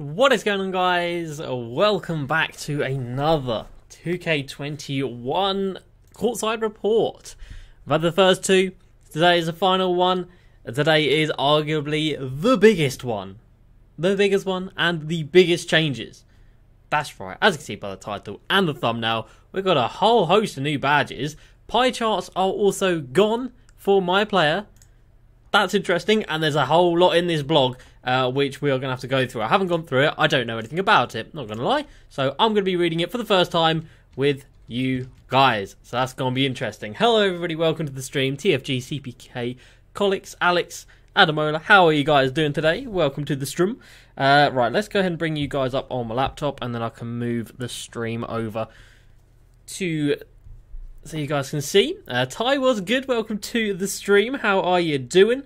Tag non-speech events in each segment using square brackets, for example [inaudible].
What is going on, guys? Welcome back to another 2K21 courtside report. I've had the first two. Today is the final one. Today is arguably the biggest one. The biggest one and the biggest changes. That's right, as you can see by the title and the thumbnail, we've got a whole host of new badges. Pie charts are also gone for my player. That's interesting, and there's a whole lot in this blog uh, which we are going to have to go through. I haven't gone through it, I don't know anything about it, not going to lie. So I'm going to be reading it for the first time with you guys. So that's going to be interesting. Hello, everybody, welcome to the stream. TFG, CPK, Colix, Alex, Adamola. How are you guys doing today? Welcome to the stream. Uh, right, let's go ahead and bring you guys up on my laptop, and then I can move the stream over to so you guys can see. Uh, Ty was good. Welcome to the stream. How are you doing?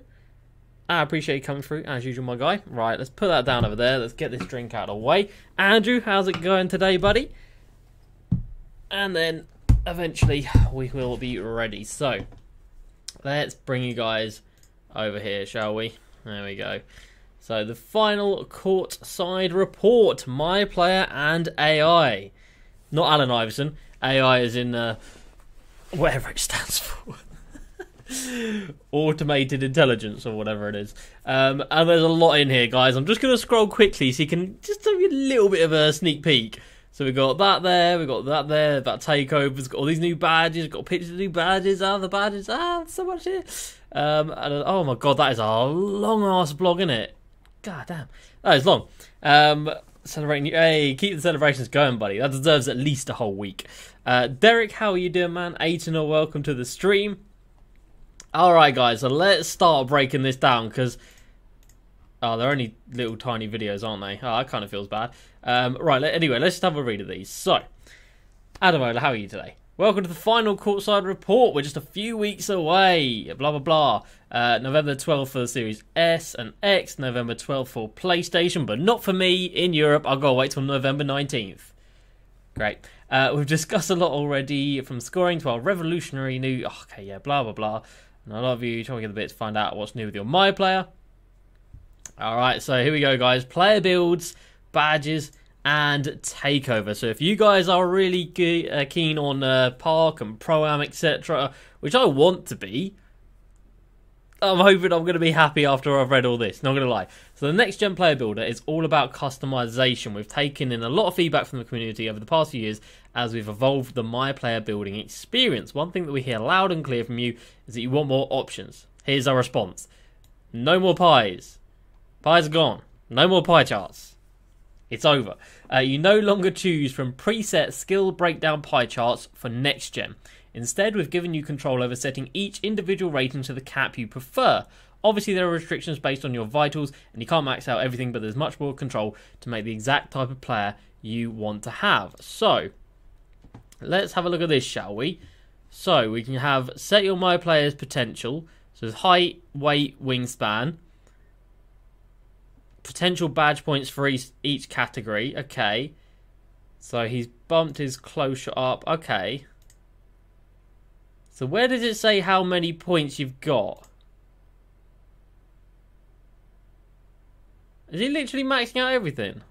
I appreciate you coming through, as usual, my guy. Right, let's put that down over there. Let's get this drink out of the way. Andrew, how's it going today, buddy? And then eventually we will be ready. So, let's bring you guys over here, shall we? There we go. So, the final court side report my player and AI. Not Allen Iverson. AI is in uh, whatever it stands [laughs] for. Automated intelligence or whatever it is. Um, and there's a lot in here, guys. I'm just going to scroll quickly so you can just have a little bit of a sneak peek. So we've got that there, we've got that there, that takeovers, got all these new badges, got pictures of new badges, ah, the badges, ah, so much here. Um, and, oh my god, that is a long ass blog, isn't it? God damn, that is long. Um, celebrating, hey, keep the celebrations going, buddy. That deserves at least a whole week. Uh, Derek, how are you doing, man? Aiton, welcome to the stream. Alright, guys, so let's start breaking this down because. Oh, they're only little tiny videos, aren't they? Oh, that kind of feels bad. Um, right, anyway, let's just have a read of these. So, Adamola, how are you today? Welcome to the final courtside report. We're just a few weeks away. Blah, blah, blah. Uh, November 12th for the Series S and X. November 12th for PlayStation, but not for me in Europe. I've got to wait till November 19th. Great. Uh, we've discussed a lot already from scoring to our revolutionary new. Oh, okay, yeah, blah, blah, blah. And I love you trying to get a bit to find out what's new with your My Player. Alright, so here we go, guys. Player builds, badges, and takeover. So if you guys are really uh, keen on uh, Park and Pro Am, etc., which I want to be, I'm hoping I'm going to be happy after I've read all this. Not going to lie. So the next gen player builder is all about customization. We've taken in a lot of feedback from the community over the past few years as we've evolved the my player building experience. One thing that we hear loud and clear from you is that you want more options. Here's our response: No more pies. Pies are gone. No more pie charts. It's over. Uh, you no longer choose from preset skill breakdown pie charts for next gen. Instead, we've given you control over setting each individual rating to the cap you prefer. Obviously, there are restrictions based on your vitals, and you can't max out everything, but there's much more control to make the exact type of player you want to have. So, let's have a look at this, shall we? So, we can have set your my player's potential. So, height, weight, wingspan. Potential badge points for each, each category. Okay. So, he's bumped his closure up. Okay. So where does it say how many points you've got? Is he literally maxing out everything?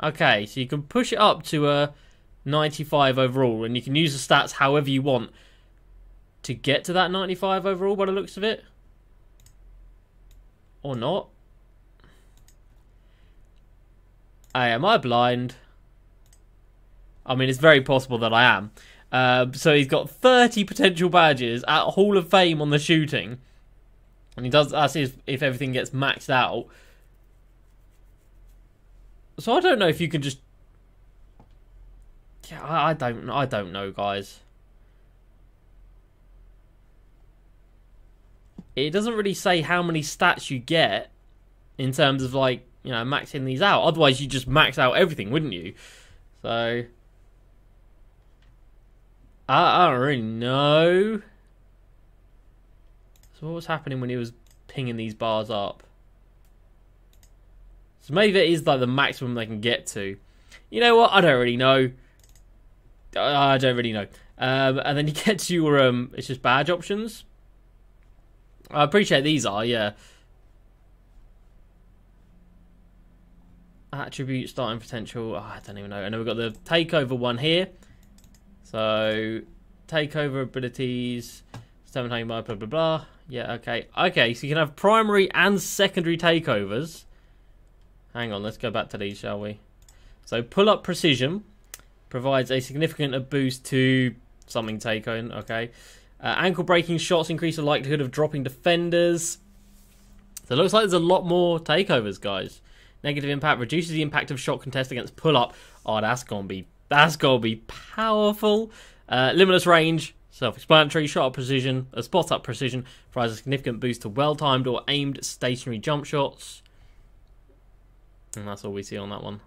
Okay, so you can push it up to a 95 overall, and you can use the stats however you want to get to that 95 overall by the looks of it. Or not. Hey, am I blind? I mean, it's very possible that I am. Uh, so he's got 30 potential badges at Hall of Fame on the shooting. And he does, that's if, if everything gets maxed out. So I don't know if you can just... Yeah, I, I don't, I don't know, guys. It doesn't really say how many stats you get in terms of, like, you know, maxing these out. Otherwise, you just max out everything, wouldn't you? So, I, I don't really know. So, what was happening when he was pinging these bars up? So maybe that is like the maximum they can get to. You know what? I don't really know. I don't really know. Um, and then you get to your um, it's just badge options. I appreciate these are, yeah. Attribute, starting potential. Oh, I don't even know. And then we've got the takeover one here. So, takeover abilities, seven hang by blah blah blah. Yeah, okay. Okay, so you can have primary and secondary takeovers. Hang on, let's go back to these, shall we? So, pull up precision provides a significant boost to something taken. Okay. Uh, ankle breaking shots increase the likelihood of dropping defenders. So it looks like there's a lot more takeovers, guys. Negative impact reduces the impact of shot contest against pull up. Oh, that's gonna be that's gonna be powerful. Uh, limitless range, self-explanatory. Shot up precision, a spot up precision provides a significant boost to well-timed or aimed stationary jump shots. And that's all we see on that one.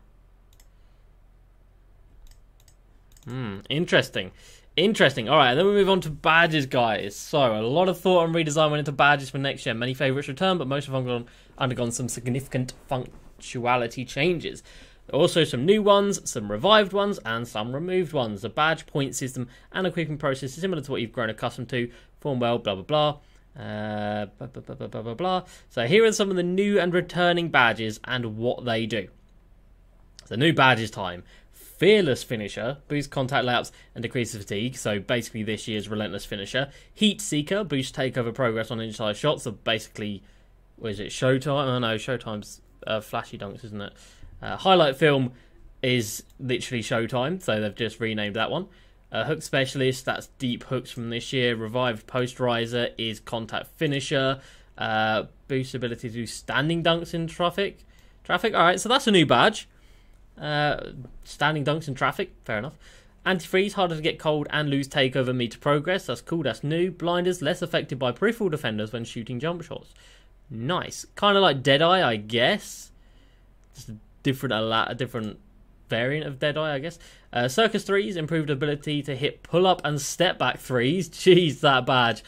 Hmm, interesting. Interesting. All right, then we move on to badges, guys. So, a lot of thought and redesign went into badges for next year. Many favorites return, but most of have undergone, undergone some significant functionality changes. Also, some new ones, some revived ones, and some removed ones. The badge point system and equipping process is similar to what you've grown accustomed to. Form well, blah blah blah. Uh, blah, blah, blah, blah, blah, blah. So here are some of the new and returning badges and what they do. The new badges time. Fearless Finisher boosts contact layups and decreases fatigue. So basically, this year's Relentless Finisher. Heat Seeker boosts takeover progress on inside shots. So basically, what is it? Showtime? Oh no, Showtime's uh, flashy dunks, isn't it? Uh, highlight Film is literally Showtime, so they've just renamed that one. Uh, hook Specialist, that's deep hooks from this year. Revived Posterizer is Contact Finisher. Uh, boost ability to do standing dunks in traffic. Traffic, alright, so that's a new badge. Uh, standing dunks in traffic, fair enough. Antifreeze, harder to get cold and lose takeover meter progress. That's cool, that's new. Blinders, less affected by peripheral defenders when shooting jump shots. Nice. Kind of like Deadeye, I guess. Just a different, a, different variant of Deadeye, I guess. Uh, Circus 3's improved ability to hit pull up and step back threes. [laughs] Jeez, that badge.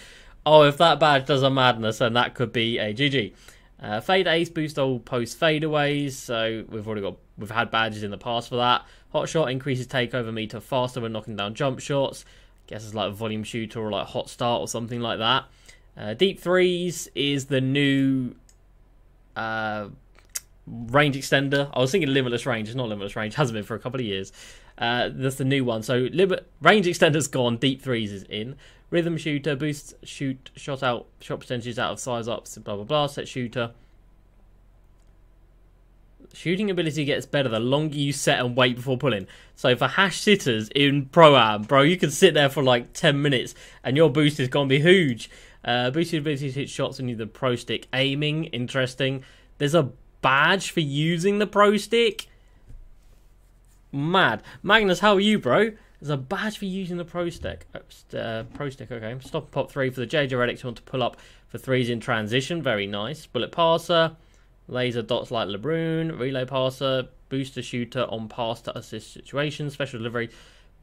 Oh, if that badge does a madness, then that could be a GG. Uh, fade Ace boost all post fadeaways, so we've already got we've had badges in the past for that. Hot shot increases takeover meter faster when knocking down jump shots. I guess it's like a volume shooter or like hot start or something like that. Uh, deep threes is the new uh, range extender. I was thinking limitless range. It's not limitless range. It hasn't been for a couple of years. Uh, that's the new one. So range extender's gone. Deep threes is in. Rhythm shooter boosts shoot shot out shot percentages out of size ups. Blah blah blah. Set shooter. Shooting ability gets better the longer you set and wait before pulling. So for hash sitters in Pro Am, bro, you can sit there for like 10 minutes and your boost is going to be huge. Uh, boosted ability to hit shots and the Pro Stick. Aiming, interesting. There's a badge for using the Pro Stick. Mad. Magnus, how are you, bro? There's a badge for using the Pro Stick. Uh, uh Pro Stick, okay. Stop pop three for the JJ want to pull up for threes in transition. Very nice. Bullet passer. Laser dots like LeBron. Relay passer. Booster shooter on pass to assist situations. Special delivery.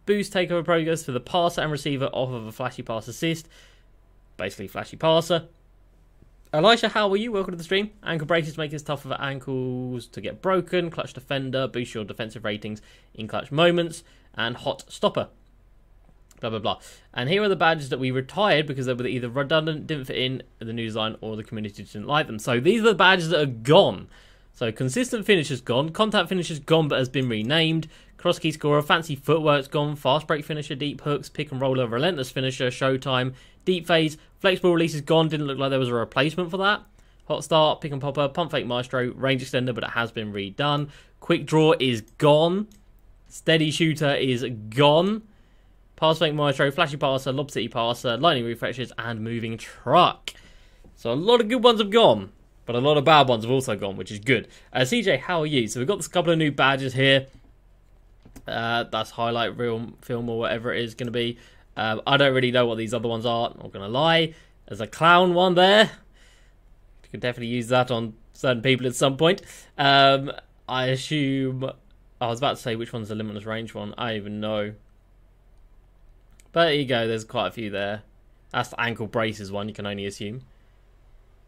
Boost takeover progress for the passer and receiver off of a flashy pass assist. Basically, flashy passer. Elisha, how are you? Welcome to the stream. Ankle braces make it tougher for ankles to get broken. Clutch defender, boost your defensive ratings in clutch moments and Hot Stopper. Blah blah blah. And here are the badges that we retired because they were either redundant, didn't fit in the new design, or the community didn't like them. So these are the badges that are gone. So consistent finish is gone, contact finish is gone but has been renamed, cross key scorer, fancy footwork's gone, fast break finisher, deep hooks, pick and roller, relentless finisher, showtime, deep fades, flexible release is gone, didn't look like there was a replacement for that. Hot start, pick and popper, pump fake maestro, range extender, but it has been redone. Quick draw is gone. Steady Shooter is gone. Pass Fake Maestro, Flashy Passer, Lob City Passer, Lightning Reflexes, and Moving Truck. So a lot of good ones have gone, but a lot of bad ones have also gone, which is good. Uh, CJ, how are you? So we've got this couple of new badges here. Uh, that's highlight real film or whatever it is going to be. Um, I don't really know what these other ones are. Not going to lie. There's a clown one there. You can definitely use that on certain people at some point. Um, I assume I was about to say which one's the limitless range one. I don't even know. But there you go. There's quite a few there. That's the ankle braces one. You can only assume.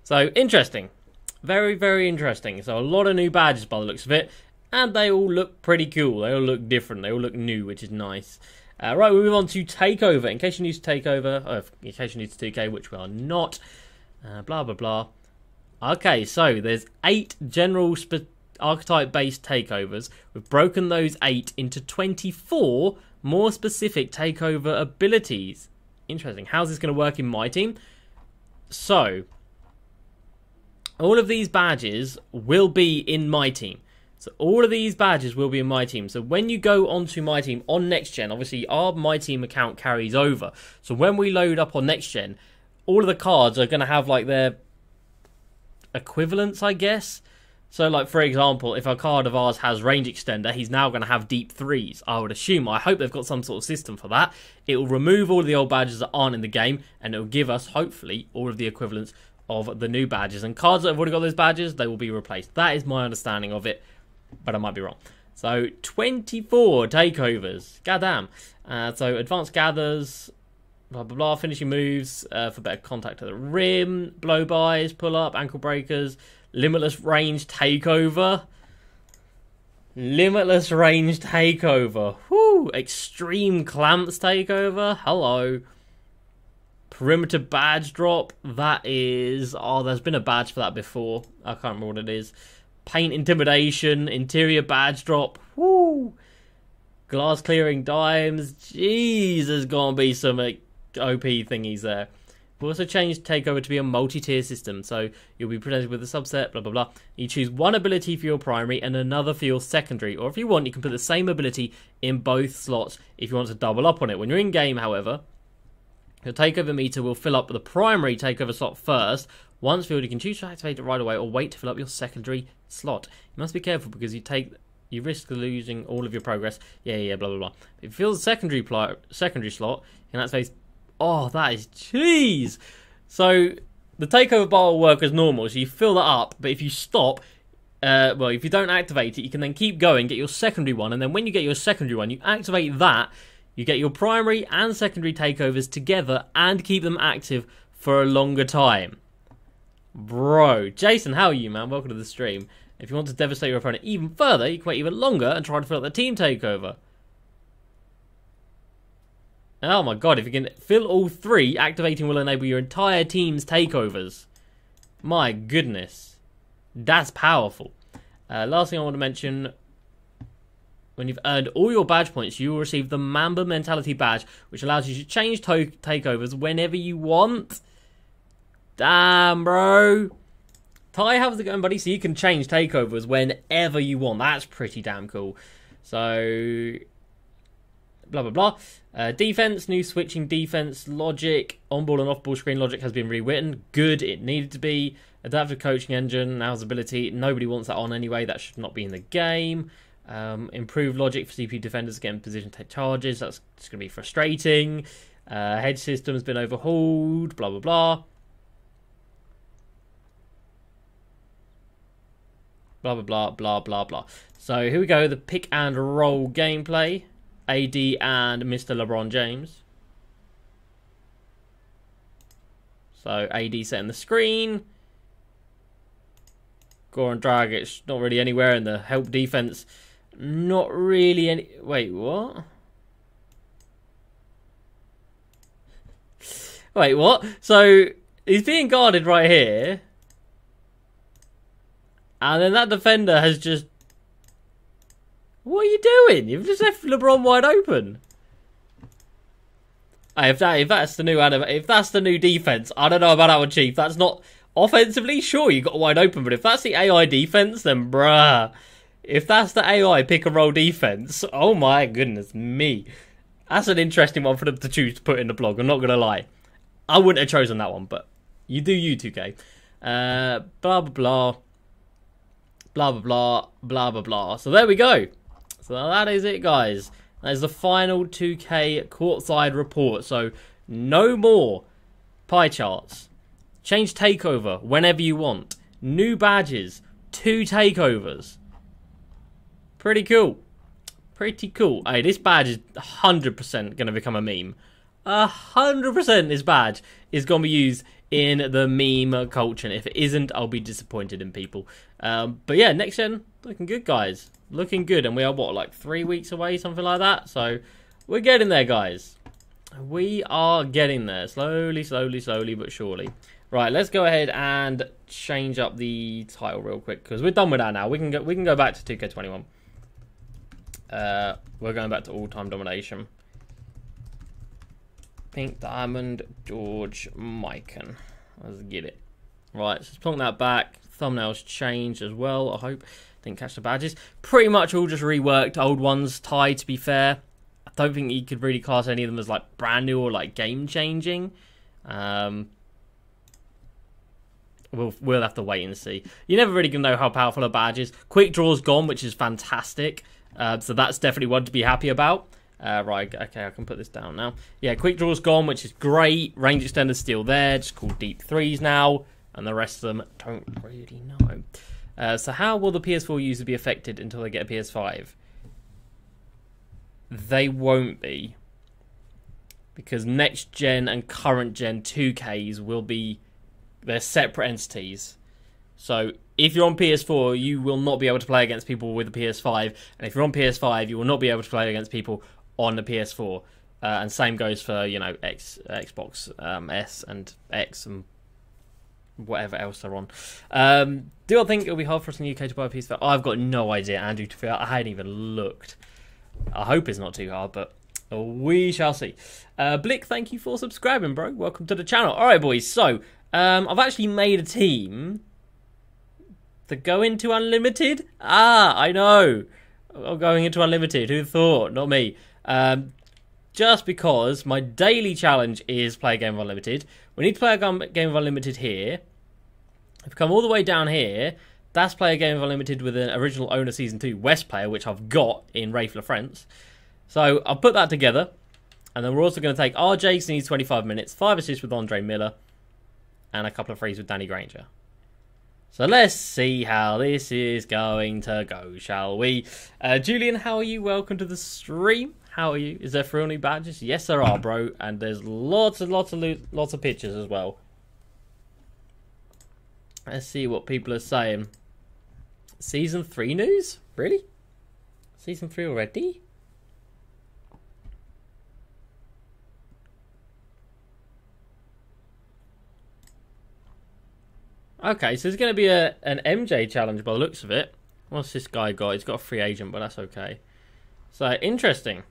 So interesting. Very very interesting. So a lot of new badges by the looks of it, and they all look pretty cool. They all look different. They all look new, which is nice. Uh, right, we move on to Takeover. In case you're new to Takeover, uh, in case you need to 2K, which we are not, Uh, blah, blah, blah. Okay, so there's eight general archetype-based takeovers. We've broken those eight into 24 more specific takeover abilities. Interesting. How's this going to work in my team? So, all of these badges will be in my team. So all of these badges will be in my team. So when you go onto my team on next gen, obviously our my team account carries over. So when we load up on next gen, all of the cards are going to have like their equivalents, I guess. So, like for example, if a card of ours has range extender, he's now going to have deep threes. I would assume. I hope they've got some sort of system for that. It will remove all of the old badges that aren't in the game, and it will give us, hopefully, all of the equivalents of the new badges. And cards that have already got those badges, they will be replaced. That is my understanding of it, but I might be wrong. So 24 takeovers. Goddamn. Uh, so advanced gathers, blah blah blah. Finishing moves uh, for better contact to the rim, blow bys, pull up, ankle breakers, limitless range takeover. Limitless range takeover. Whoo! Extreme clamps takeover. Hello. Perimeter badge drop. That is. Oh, there's been a badge for that before. I can't remember what it is. Paint intimidation. Interior badge drop. Woo! Glass clearing dimes. Jeez, there's gonna be some OP thingies there. We've also changed Takeover to be a multi-tier system, so you'll be presented with a subset, blah blah blah. You choose one ability for your primary and another for your secondary, or if you want, you can put the same ability in both slots if you want to double up on it. When you're in game, however, your takeover meter will fill up the primary takeover slot first. Once filled, you can choose to activate it right away or wait to fill up your secondary slot. You must be careful because you take you risk losing all of your progress. Yeah, yeah, blah blah blah. If you fill the secondary pl- secondary slot, in that space, oh, that is cheese. So the takeover bar will work as normal. So you fill that up, but if you stop, uh, well, if you don't activate it, you can then keep going, get your secondary one, and then when you get your secondary one, you activate that. You get your primary and secondary takeovers together and keep them active for a longer time. Bro, Jason, how are you, man? Welcome to the stream. If you want to devastate your opponent even further, you can wait even longer and try to fill out the team takeover. Oh my god, if you can fill all three, activating will enable your entire team's takeovers. My goodness. That's powerful. Uh, last thing I want to mention when you've earned all your badge points, you will receive the Mamba Mentality badge, which allows you to change takeovers whenever you want. Damn, bro. Ty, how's it going, buddy? So you can change takeovers whenever you want. That's pretty damn cool. So, blah, blah, blah. Uh, defense, new switching defense logic, on ball and off ball screen logic has been rewritten. Good, it needed to be. Adaptive coaching engine, now's ability. Nobody wants that on anyway. That should not be in the game. Um, improved logic for CP defenders getting position take charges. That's going to be frustrating. Uh, hedge system has been overhauled. Blah blah blah. Blah blah blah blah blah blah. So here we go. The pick and roll gameplay. AD and Mr. LeBron James. So AD setting the screen. Goran Dragic not really anywhere in the help defense. Not really any. Wait, what? Wait, what? So he's being guarded right here, and then that defender has just. What are you doing? You've just left LeBron wide open. If that if that's the new anim- if that's the new defense, I don't know about our chief. That's not offensively. Sure, you got wide open, but if that's the AI defense, then bruh. If that's the AI pick and roll defense, oh my goodness me. That's an interesting one for them to choose to put in the blog, I'm not going to lie. I wouldn't have chosen that one, but you do you, 2K. Uh, blah, blah, blah. Blah, blah, blah. Blah, blah, blah. So there we go. So that is it, guys. That is the final 2K courtside report. So no more pie charts. Change takeover whenever you want. New badges. Two takeovers. Pretty cool. Pretty cool. Hey, this badge is 100% going to become a meme. 100% this badge is going to be used in the meme culture. And if it isn't, I'll be disappointed in people. Um, but yeah, next gen, looking good, guys. Looking good. And we are, what, like three weeks away, something like that? So we're getting there, guys. We are getting there. Slowly, slowly, slowly, but surely. Right, let's go ahead and change up the title real quick because we're done with that now. We can go. We can go back to 2K21. Uh, we're going back to all-time domination. Pink Diamond, George Mikan. Let's get it. Right, so let's plonk that back. Thumbnails changed as well, I hope. Didn't catch the badges. Pretty much all just reworked. Old ones tied, to be fair. I don't think you could really class any of them as like brand new or like game changing. Um, we'll we'll have to wait and see. You never really gonna know how powerful a badge is. Quick draw's gone, which is fantastic. Uh, so that's definitely one to be happy about. Uh, right, okay, I can put this down now. Yeah, quick draw's gone, which is great. Range extender's still there, just called deep threes now, and the rest of them don't really know. Uh, so how will the PS4 user be affected until they get a PS5? They won't be. Because next gen and current gen 2Ks will be they're separate entities. So if you're on PS4, you will not be able to play against people with a PS5, and if you're on PS5, you will not be able to play against people on the PS4. Uh, and same goes for you know X, Xbox um, S and X and whatever else they're on. Um, do I think it'll be hard for us in the UK to buy a PS5? I've got no idea, Andrew. To feel I hadn't even looked. I hope it's not too hard, but we shall see. Uh, Blick, thank you for subscribing, bro. Welcome to the channel. All right, boys. So um, I've actually made a team to go into Unlimited. Ah, I know. I'm going into Unlimited. Who thought? Not me. Um, just because my daily challenge is play a game of Unlimited. We need to play a game of Unlimited here. I've come all the way down here, that's play a game of Unlimited with an original owner season 2 West player, which I've got in Rafe France. So I'll put that together. And then we're also going to take RJ, needs 25 minutes, 5 assists with Andre Miller, and a couple of frees with Danny Granger. So let's see how this is going to go, shall we? Uh, Julian, how are you? Welcome to the stream. How are you? Is there friendly badges? Yes, there are, bro. And there's lots and lots of lots of pictures as well. Let's see what people are saying. Season three news? Really? Season three already? Okay, so there's going to be a an MJ challenge by the looks of it. What's this guy got? He's got a free agent, but that's okay. So, interesting.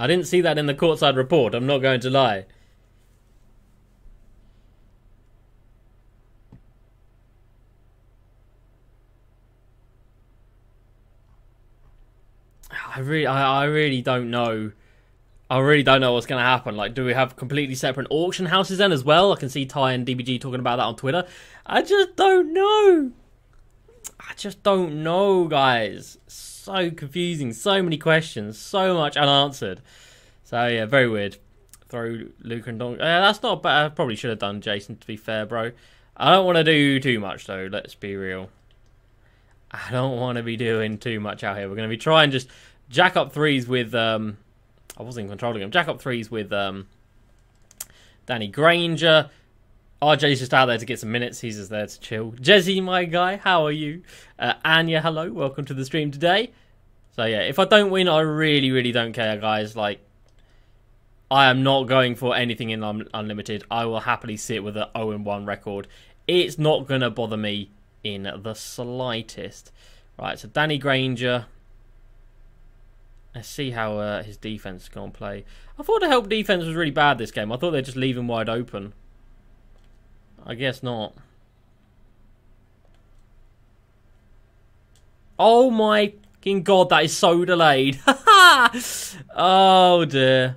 I didn't see that in the courtside report, I'm not going to lie. I really, I, I really don't know I really don't know what's going to happen. Like, do we have completely separate auction houses then as well? I can see Ty and DBG talking about that on Twitter. I just don't know. I just don't know, guys. So confusing. So many questions. So much unanswered. So, yeah, very weird. Throw Luke and Don. That's not bad. I probably should have done Jason, to be fair, bro. I don't want to do too much, though. Let's be real. I don't want to be doing too much out here. We're going to be trying just jack up threes with. um I wasn't controlling him. Jack up threes with um, Danny Granger. RJ's just out there to get some minutes. He's just there to chill. Jezzy, my guy, how are you? Uh, Anya, hello. Welcome to the stream today. So, yeah, if I don't win, I really, really don't care, guys. Like, I am not going for anything in un- Unlimited. I will happily sit with an 0 1 record. It's not going to bother me in the slightest. Right, so Danny Granger. Let's see how uh, his defense is going to play. I thought the help defense was really bad this game. I thought they'd just leave him wide open. I guess not. Oh my god, that is so delayed. [laughs] oh dear.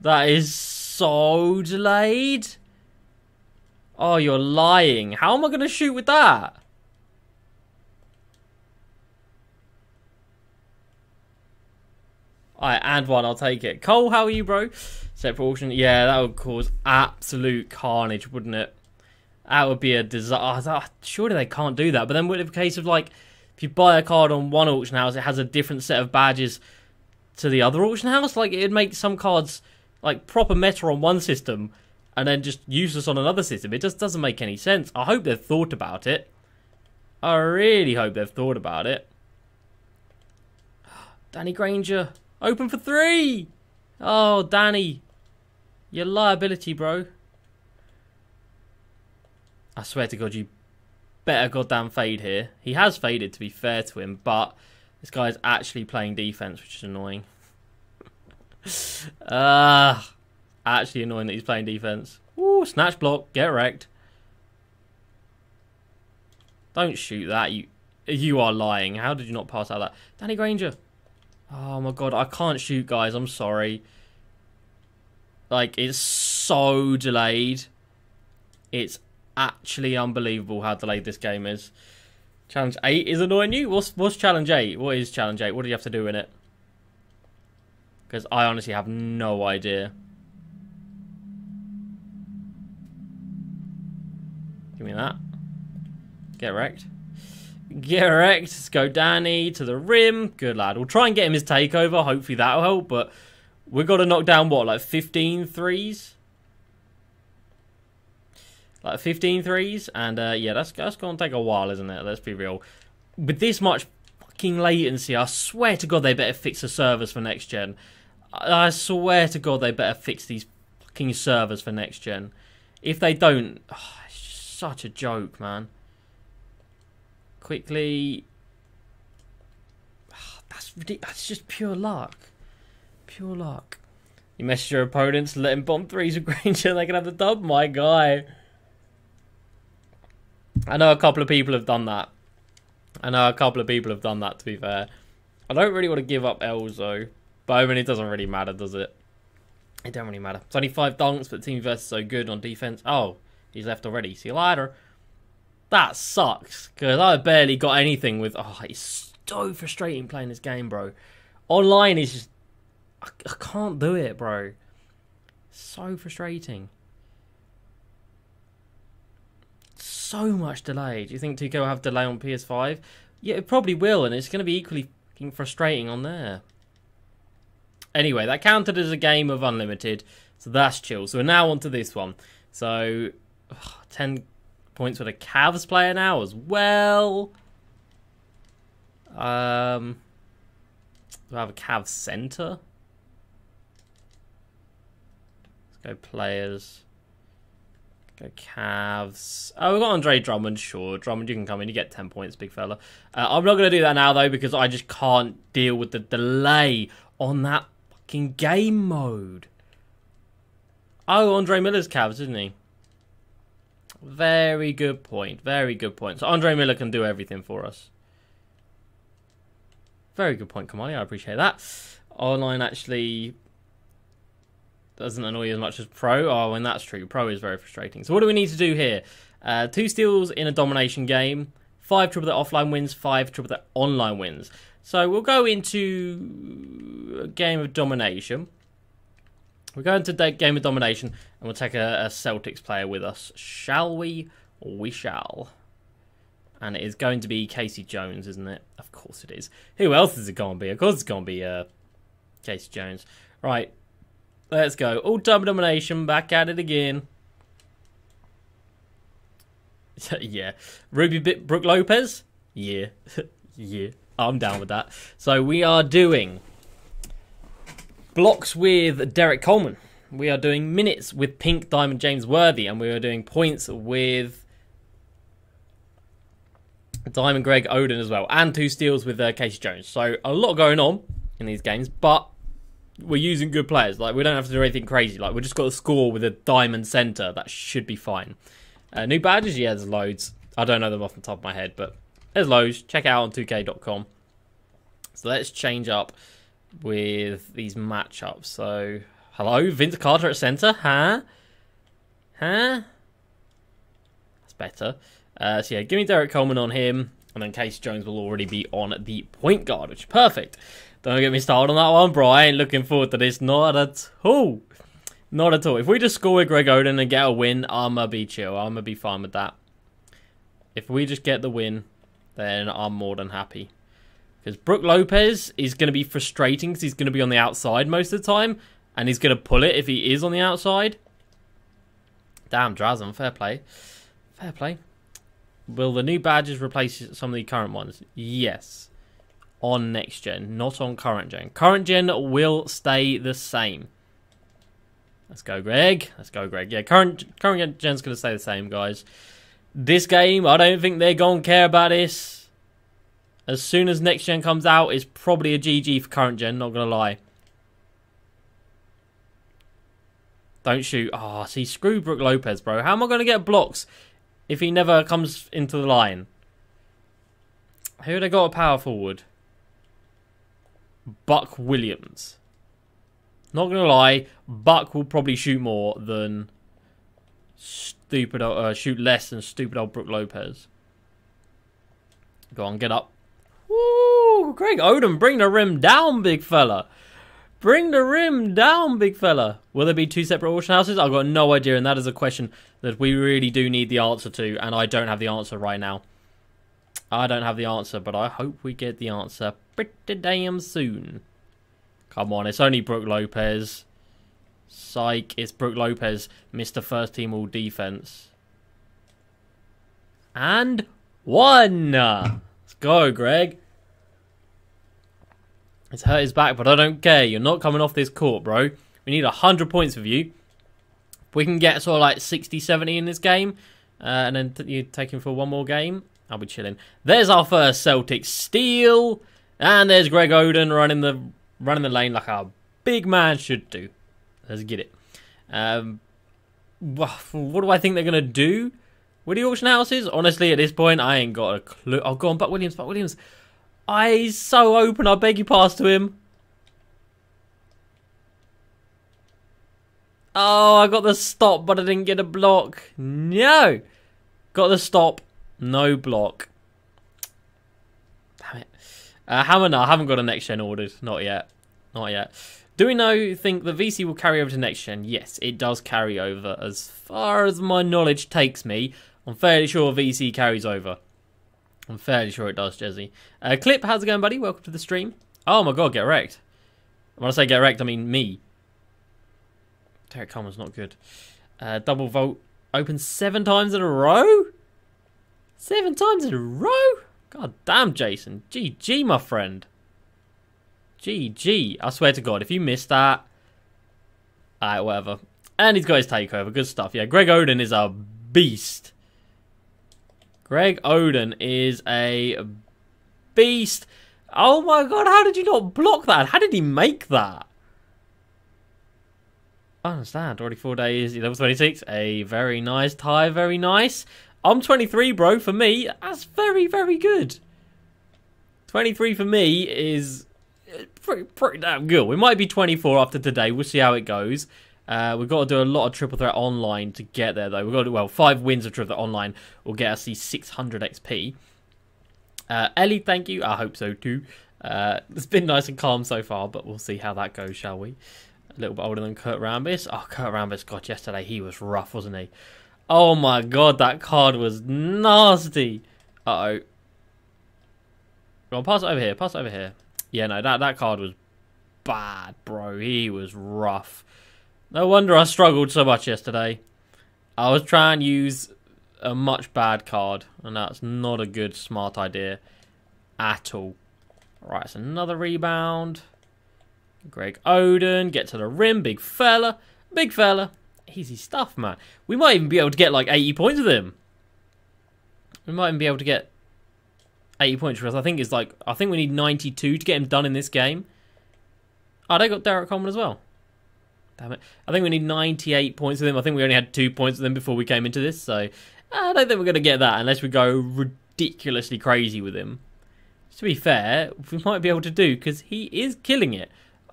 That is so delayed. Oh, you're lying. How am I going to shoot with that? Alright, and one, I'll take it. Cole, how are you, bro? Separate auction. Yeah, that would cause absolute carnage, wouldn't it? That would be a disaster. Ah, surely they can't do that. But then, would it be a case of like, if you buy a card on one auction house, it has a different set of badges to the other auction house? Like, it'd make some cards like proper meta on one system and then just useless on another system. It just doesn't make any sense. I hope they've thought about it. I really hope they've thought about it. [gasps] Danny Granger. Open for three. Oh, Danny. Your liability, bro. I swear to God, you better goddamn fade here. He has faded, to be fair to him, but this guy's actually playing defense, which is annoying. [laughs] Ah, uh, actually annoying that he's playing defense. Ooh, snatch block, get wrecked. Don't shoot that. You you are lying. How did you not pass out that? Danny Granger. Oh my god, I can't shoot, guys. I'm sorry. Like, it's so delayed. It's actually unbelievable how delayed this game is. Challenge 8 is annoying you? What's, what's Challenge 8? What is Challenge 8? What do you have to do in it? Because I honestly have no idea. Give me that. Get wrecked. Get wrecked. Let's go Danny to the rim. Good lad. We'll try and get him his takeover. Hopefully that'll help. But we've got to knock down, what, like 15 threes? Like 15 threes? And uh, yeah, that's, that's to take a while, isn't it? Let's be real. With this much fucking latency, I swear to God they better fix the servers for next gen. I swear to God they better fix these fucking servers for next gen. If they don't, oh, [sighs] it's such a joke, man quickly. [sighs] That's ridiculous. That's just pure luck. Pure luck. You mess your opponents, let him bomb threes with Granger, [laughs] they can have the dub. My guy. I know a couple of people have done that. I know a couple of people have done that, to be fair. I don't really want to give up L's, though. But I mean, it doesn't really matter, does it? It don't really matter. It's only five dunks, but Team versus so good on defense. Oh, he's left already. See you later. That sucks because I barely got anything with. Oh, it's so frustrating playing this game, bro. Online is just. I, I can't do it, bro. So frustrating. So much delay. Do you think 2K will have delay on PS5? Yeah, it probably will, and it's going to be equally frustrating on there. Anyway, that counted as a game of Unlimited, so that's chill. So we're now on to this one. So, ugh, 10 points with a Cavs player now as well. Um, do I have a Cavs center? Let's go players. Go Cavs. Oh, we've got Andre Drummond. Sure, Drummond, you can come in. You get 10 points, big fella. Uh, I'm not going to do that now, though, because I just can't deal with the delay on that fucking game mode. Oh, Andre Miller's Cavs, isn't he? Very good point. Very good point. So Andre Miller can do everything for us. Very good point, Kamali. I appreciate that. Online actually doesn't annoy you as much as Pro. Oh, and that's true. Pro is very frustrating. So what do we need to do here? Uh, two steals in a domination game. Five triple threat offline wins. Five triple threat online wins. So we'll go into a game of domination. We're going to game of domination, and we'll take a, a Celtics player with us. Shall we? We shall. And it is going to be K.C. Jones, isn't it? Of course it is. Who else is it going to be? Of course it's going to be uh, K.C. Jones. Right. Let's go. All double domination. Back at it again. [laughs] yeah. Ruby Bit Brook Lopez? Yeah. [laughs] yeah. I'm down with that. So we are doing blocks with Derrick Coleman. We are doing minutes with Pink Diamond James Worthy, and we are doing points with Diamond Greg Oden as well, and two steals with uh, K.C. Jones. So a lot going on in these games, but we're using good players. Like we don't have to do anything crazy. Like we just got to score with a diamond center. That should be fine. Uh, new badges, yeah, there's loads. I don't know them off the top of my head, but there's loads. Check out on 2k.com. So let's change up with these matchups. So, hello, Vince Carter at centre, huh? Huh? That's better. Uh, so yeah, give me Derrick Coleman on him, and then Case Jones will already be on the point guard, which is perfect. Don't get me started on that one, bro. I ain't looking forward to this, not at all. Not at all. If we just score with Greg Oden and get a win, I'ma be chill. I'ma be fine with that. If we just get the win, then I'm more than happy. Because Brook Lopez is going to be frustrating because he's going to be on the outside most of the time. And he's going to pull it if he is on the outside. Damn, Drazen, fair play. Fair play. Will the new badges replace some of the current ones? Yes. On next gen, not on current gen. Current gen will stay the same. Let's go, Greg. Let's go, Greg. Yeah, current current gen's going to stay the same, guys. This game, I don't think they're to care about this. As soon as next gen comes out, it's probably a GG for current gen, not going to lie. Don't shoot. Oh, see, screw Brook Lopez, bro. How am I going to get blocks if he never comes into the line? Who they got a power forward? Buck Williams. Not gonna lie, Buck will probably shoot more than stupid, uh, shoot less than stupid old Brook Lopez. Go on, get up. Woo! Greg Oden, bring the rim down, big fella. Bring the rim down, big fella. Will there be two separate auction houses? I've got no idea, and that is a question that we really do need the answer to, and I don't have the answer right now. I don't have the answer, but I hope we get the answer pretty damn soon. Come on, it's only Brook Lopez. Psych, it's Brook Lopez, Mr. First Team All Defense. And one! Let's go, Greg. It's hurt his back, but I don't care. You're not coming off this court, bro. We need 100 points with you. If we can get sort of like 60, 70 in this game, uh, and then you take him for one more game, I'll be chilling. There's our first Celtic steal, and there's Greg Oden running the running the lane like a big man should do. Let's get it. Um, what do I think they're gonna do with the auction houses? Honestly, at this point, I ain't got a clue. Oh, go on, Buck Williams, Buck Williams. I so open. I beg you, pass to him. Oh, I got the stop, but I didn't get a block. No, got the stop. No block. Uh, Hammer, I haven't got a next gen ordered. Not yet. Not yet. Do we know think the VC will carry over to next gen? Yes, it does carry over. As far as my knowledge takes me, I'm fairly sure VC carries over. I'm fairly sure it does, Jezzy. Uh, Clip, how's it going, buddy? Welcome to the stream. Oh my god, get wrecked. When I say get wrecked, I mean me. Derrick Coleman's not good. Uh, double vote open seven times in a row? Seven times in a row? God damn, Jason. GG, my friend. GG. I swear to God, if you missed that. Alright, whatever. And he's got his takeover. Good stuff. Yeah, Greg Oden is a beast. Greg Oden is a beast. Oh my god, how did you not block that? How did he make that? I understand. Already four days. Level 26. A very nice tie. Very nice. I'm 23, bro. For me, that's very, very good. 23 for me is pretty, pretty damn good. We might be 24 after today. We'll see how it goes. Uh, we've got to do a lot of triple threat online to get there, though. We've got to well, five wins of triple threat online will get us the 600 XP. Uh, Ellie, thank you. I hope so too. Uh, it's been nice and calm so far, but we'll see how that goes, shall we? A little bit older than Kurt Rambis. Oh, Kurt Rambis, God, yesterday he was rough, wasn't he? Oh my god, that card was nasty. Uh-oh. Go on, pass it over here. Pass it over here. Yeah, no, that, that card was bad, bro. He was rough. No wonder I struggled so much yesterday. I was trying to use a much bad card, and that's not a good, smart idea at all. Right, it's another rebound. Greg Oden, get to the rim, big fella. Big fella. Easy stuff, man. We might even be able to get like 80 points with him. We might even be able to get 80 points for us. I think it's like I think we need 92 to get him done in this game. Oh, they got Derrick Coleman as well. Damn it. I think we need 98 points with him. I think we only had two points with him before we came into this, so I don't think we're going to get that unless we go ridiculously crazy with him. To be fair, we might be able to do because he is killing it.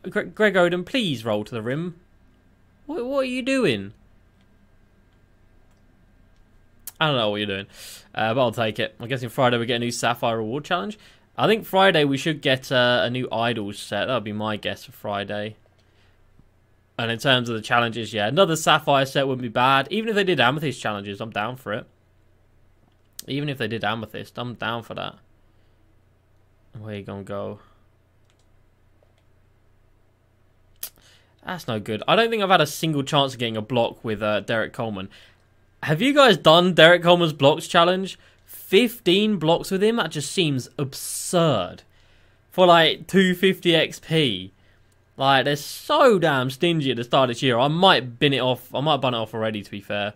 Greg Oden, please roll to the rim. What, what are you doing? I don't know what you're doing, uh, but I'll take it. I'm guessing Friday we get a new Sapphire Reward Challenge. I think Friday we should get uh, a new Idols set. That would be my guess for Friday. And in terms of the challenges, yeah, another Sapphire set wouldn't be bad. Even if they did Amethyst challenges, I'm down for it. Even if they did Amethyst, I'm down for that. Where are you gonna go? That's no good. I don't think I've had a single chance of getting a block with uh, Derrick Coleman. Have you guys done Derrick Coleman's blocks challenge? 15 blocks with him? That just seems absurd. for like 250 XP. Like, they're so damn stingy at the start of this year. I might bin it off. I might bun it off already, to be fair.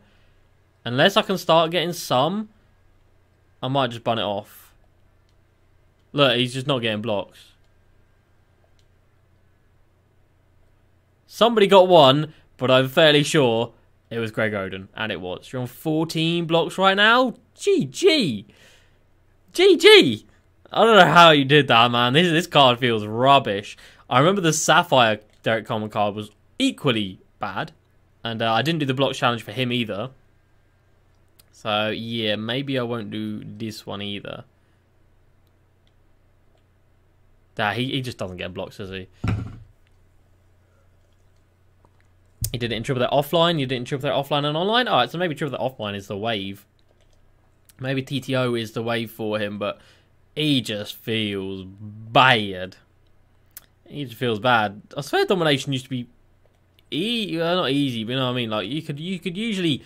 Unless I can start getting some, I might just bun it off. Look, he's just not getting blocks. Somebody got one, but I'm fairly sure it was Greg Oden, and it was. You're on 14 blocks right now? GG! GG! I don't know how you did that, man. This this card feels rubbish. I remember the Sapphire Derrick Coleman card was equally bad, and uh, I didn't do the block challenge for him either. So yeah, maybe I won't do this one either. Nah, he, he just doesn't get blocks, does he? He did it in triple threat offline. You did it in triple threat offline and online. All right, so maybe triple threat offline is the wave. Maybe TTO is the wave for him, but he just feels bad. He just feels bad. I swear domination used to be e well, not easy, but you know what I mean. Like you could you could usually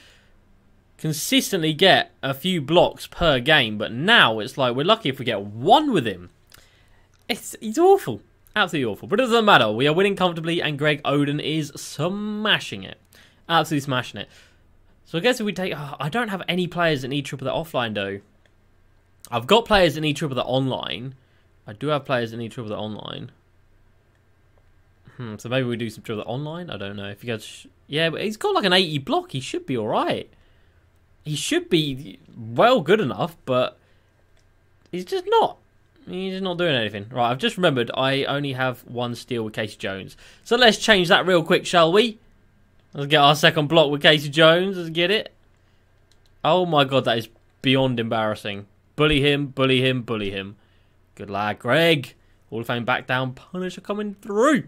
consistently get a few blocks per game, but now it's like we're lucky if we get one with him. It's he's awful. Absolutely awful. But it doesn't matter. We are winning comfortably, and Greg Oden is smashing it. Absolutely smashing it. So I guess if we take... Oh, I don't have any players that need triple that offline, though. I've got players that need triple that online. I do have players that need triple that online. Hmm, so maybe we do some triple that online? I don't know. If you guys... Yeah, but he's got like an 80 block. He should be alright. He should be well good enough, but... He's just not. He's not doing anything. Right, I've just remembered I only have one steal with K.C. Jones. So let's change that real quick, shall we? Let's get our second block with K.C. Jones. Let's get it. Oh my god, that is beyond embarrassing. Bully him, bully him, bully him. Good lad, Greg. Hall of Fame back down. Punisher coming through.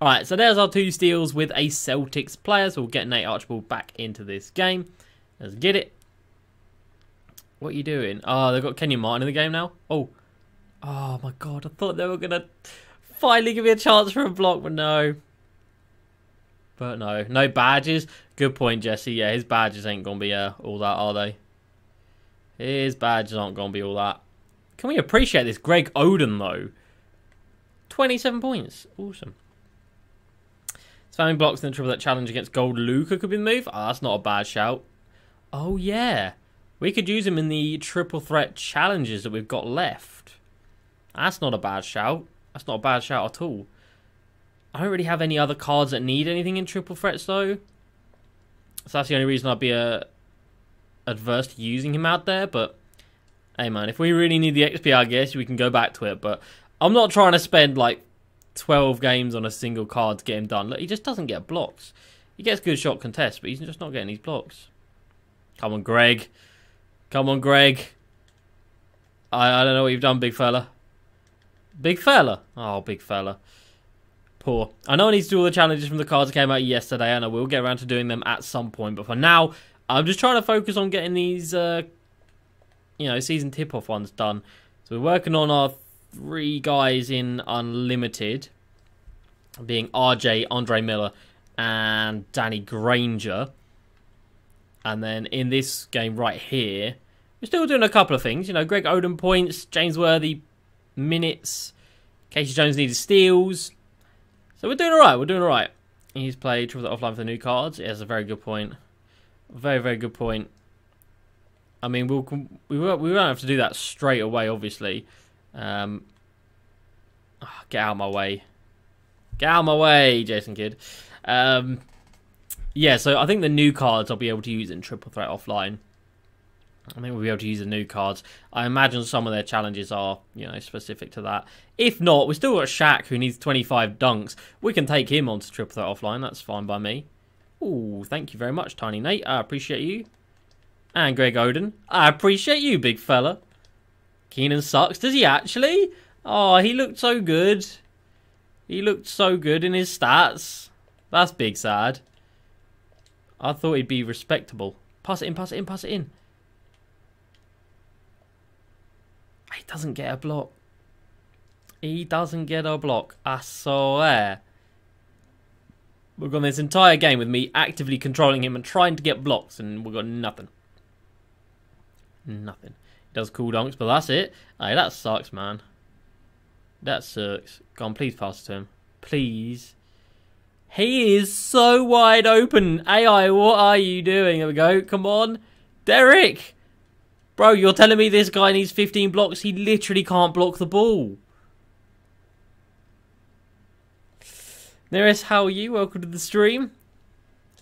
Alright, so there's our two steals with a Celtics player. So we'll get Nate Archibald back into this game. Let's get it. What are you doing? Oh, they've got Kenyon Martin in the game now. Oh, Oh my god, I thought they were gonna finally give me a chance for a block, but no. But no, no badges. Good point, Jesse. Yeah, his badges ain't gonna be uh, all that, are they? His badges aren't gonna be all that. Can we appreciate this? Greg Oden, though. 27 points. Awesome. Spamming blocks in the triple that challenge against Gold Luka could be the move. Oh, that's not a bad shout. Oh, yeah. We could use him in the triple threat challenges that we've got left. That's not a bad shout. That's not a bad shout at all. I don't really have any other cards that need anything in triple threats though. So that's the only reason I'd be uh, adverse to using him out there. But hey man, if we really need the XP, I guess we can go back to it. But I'm not trying to spend like 12 games on a single card to get him done. Look, he just doesn't get blocks. He gets good shot contests, but he's just not getting these blocks. Come on, Greg. Come on, Greg. I, I don't know what you've done, big fella. Big fella. Oh, big fella. Poor. I know I need to do all the challenges from the cards that came out yesterday, and I will get around to doing them at some point. But for now, I'm just trying to focus on getting these, uh, you know, season tip-off ones done. So we're working on our three guys in Unlimited, being RJ, Andre Miller, and Danny Granger. And then in this game right here, we're still doing a couple of things. You know, Greg Oden points, James Worthy minutes. K.C. Jones needed steals. So we're doing alright, we're doing alright. He's played Triple threat Offline for the new cards. He has a very good point. Very, very good point. I mean, we'll, we won't, we won't have to do that straight away, obviously. Um, oh, get out of my way. Get out of my way, Jason Kidd. Um, yeah, so I think the new cards I'll be able to use in Triple Threat Offline. I think we'll be able to use the new cards. I imagine some of their challenges are, you know, specific to that. If not, we still got Shaq who needs 25 dunks. We can take him onto triple threat offline. That's fine by me. Ooh, thank you very much, Tiny Nate. I appreciate you. And Greg Oden. I appreciate you, big fella. Keenan sucks. Does he actually? Oh, he looked so good. He looked so good in his stats. That's big sad. I thought he'd be respectable. Pass it in, pass it in, pass it in. He doesn't get a block. He doesn't get a block. I swear. We've gone this entire game with me actively controlling him and trying to get blocks, and we've got nothing. Nothing. He does cool dunks, but that's it. Hey, that sucks, man. That sucks. Go on, please pass it to him. Please. He is so wide open. AI, what are you doing? There we go. Come on. Derrick! Bro, you're telling me this guy needs 15 blocks? He literally can't block the ball. Nearest, how are you? Welcome to the stream.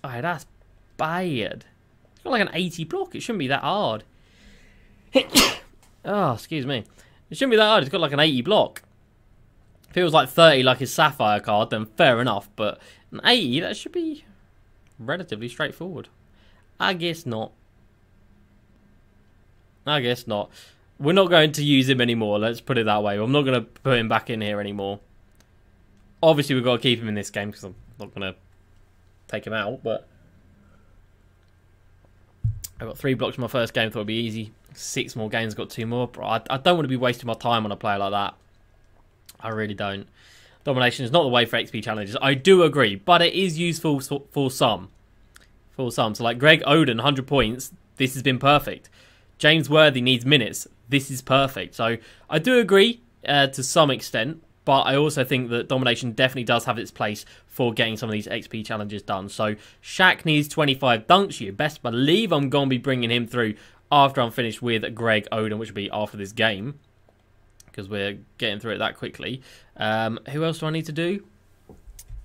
Alright, that's bad. It's got like an 80 block. It shouldn't be that hard. oh, [coughs] excuse me. It shouldn't be that hard. It's got like an 80 block. If it was like 30 like his Sapphire card, then fair enough. But an 80, that should be relatively straightforward. I guess not. I guess not. We're not going to use him anymore, let's put it that way. I'm not going to put him back in here anymore. Obviously, we've got to keep him in this game because I'm not going to take him out, but... I got three blocks in my first game, thought it'd be easy. Six more games, got two more. But I, I don't want to be wasting my time on a player like that. I really don't. Domination is not the way for XP challenges. I do agree, but it is useful for some. For some. So, like Greg Oden, 100 points. This has been perfect. James Worthy needs minutes. This is perfect. So, I do agree uh, to some extent, but I also think that domination definitely does have its place for getting some of these XP challenges done. So, Shaq needs 25 dunks. You best believe I'm going to be bringing him through after I'm finished with Greg Oden, which will be after this game because we're getting through it that quickly. Um, who else do I need to do?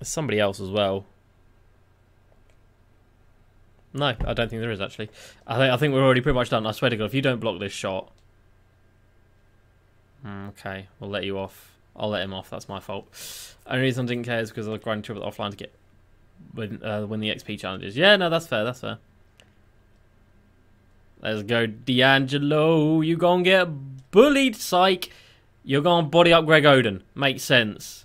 Somebody else as well. No, I don't think there is actually. I think I think we're already pretty much done. I swear to God, if you don't block this shot, hmm, okay, we'll let you off. I'll let him off. That's my fault. Only reason I didn't care is because I was grinding triple offline to get win uh, win the XP challenges. Yeah, no, that's fair. That's fair. Let's go, D'Angelo. You gonna get bullied, psych. You're to body up Greg Oden. Makes sense.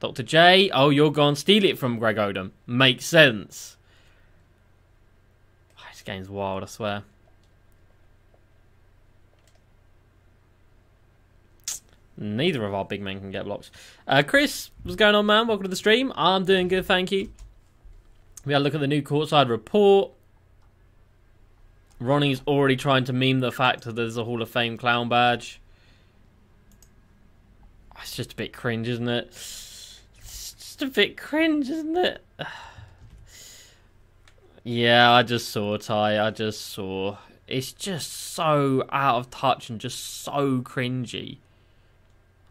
Dr. J, oh, you're to steal it from Greg Oden. Makes sense. Game's wild, I swear. Neither of our big men can get blocks. Uh, Chris, what's going on, man? Welcome to the stream. I'm doing good, thank you. We had a look at the new courtside report. Ronnie's already trying to meme the fact that there's a Hall of Fame clown badge. It's just a bit cringe, isn't it? It's just a bit cringe, isn't it? [sighs] [sighs] yeah, I just saw Ty. I just saw. It's just so out of touch and just so cringy.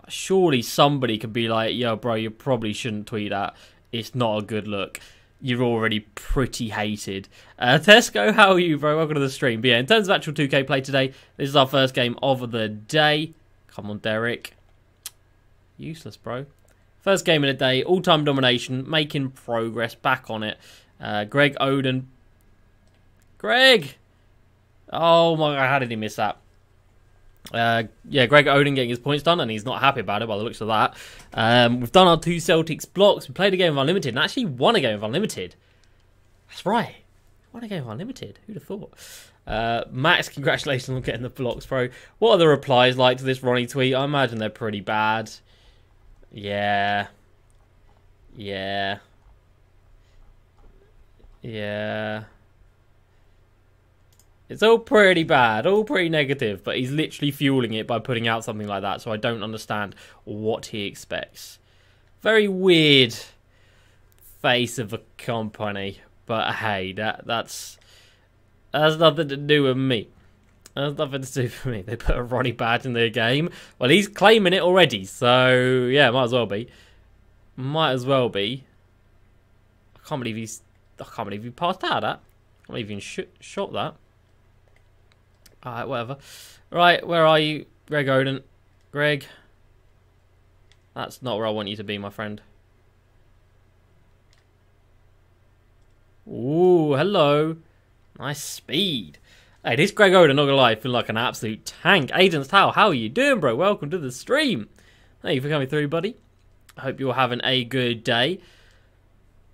Surely somebody could be like, yo, bro, you probably shouldn't tweet that. It's not a good look you're already pretty hated. Uh, [laughs] Tesco, how are you, bro? Welcome to the stream. But yeah, in terms of actual 2K play today, this is our first game of the day. Come on, Derrick. Useless, bro. First game of the day, all-time domination, making progress, back on it. Uh, Greg Oden. Greg! Oh my god, how did he miss that? Uh, yeah, Greg Oden getting his points done, and he's not happy about it by the looks of that. Um, we've done our two Celtics blocks. We played a game of Unlimited, and actually won a game of Unlimited. That's right. Won a game of Unlimited. Who'd have thought? Uh, Max, congratulations on getting the blocks, bro. What are the replies like to this Ronnie tweet? I imagine they're pretty bad. Yeah. Yeah. Yeah. It's all pretty bad, all pretty negative, but he's literally fueling it by putting out something like that, so I don't understand what he expects. Very weird face of a company, but hey, that that's that's nothing to do with me. That's nothing to do with me. They put a Ronnie Badge in their game. Well, he's claiming it already, so yeah, might as well be. Might as well be. I can't believe he's. I can't believe he passed out that. I can't even sh shot that. Alright, whatever. Right, where are you, Greg Oden? Greg. That's not where I want you to be, my friend. Ooh, hello. Nice speed. Hey, this Greg Oden, not gonna lie, feel like an absolute tank. Agents Towel, how are you doing, bro? Welcome to the stream. Thank you for coming through, buddy. I hope you're having a good day.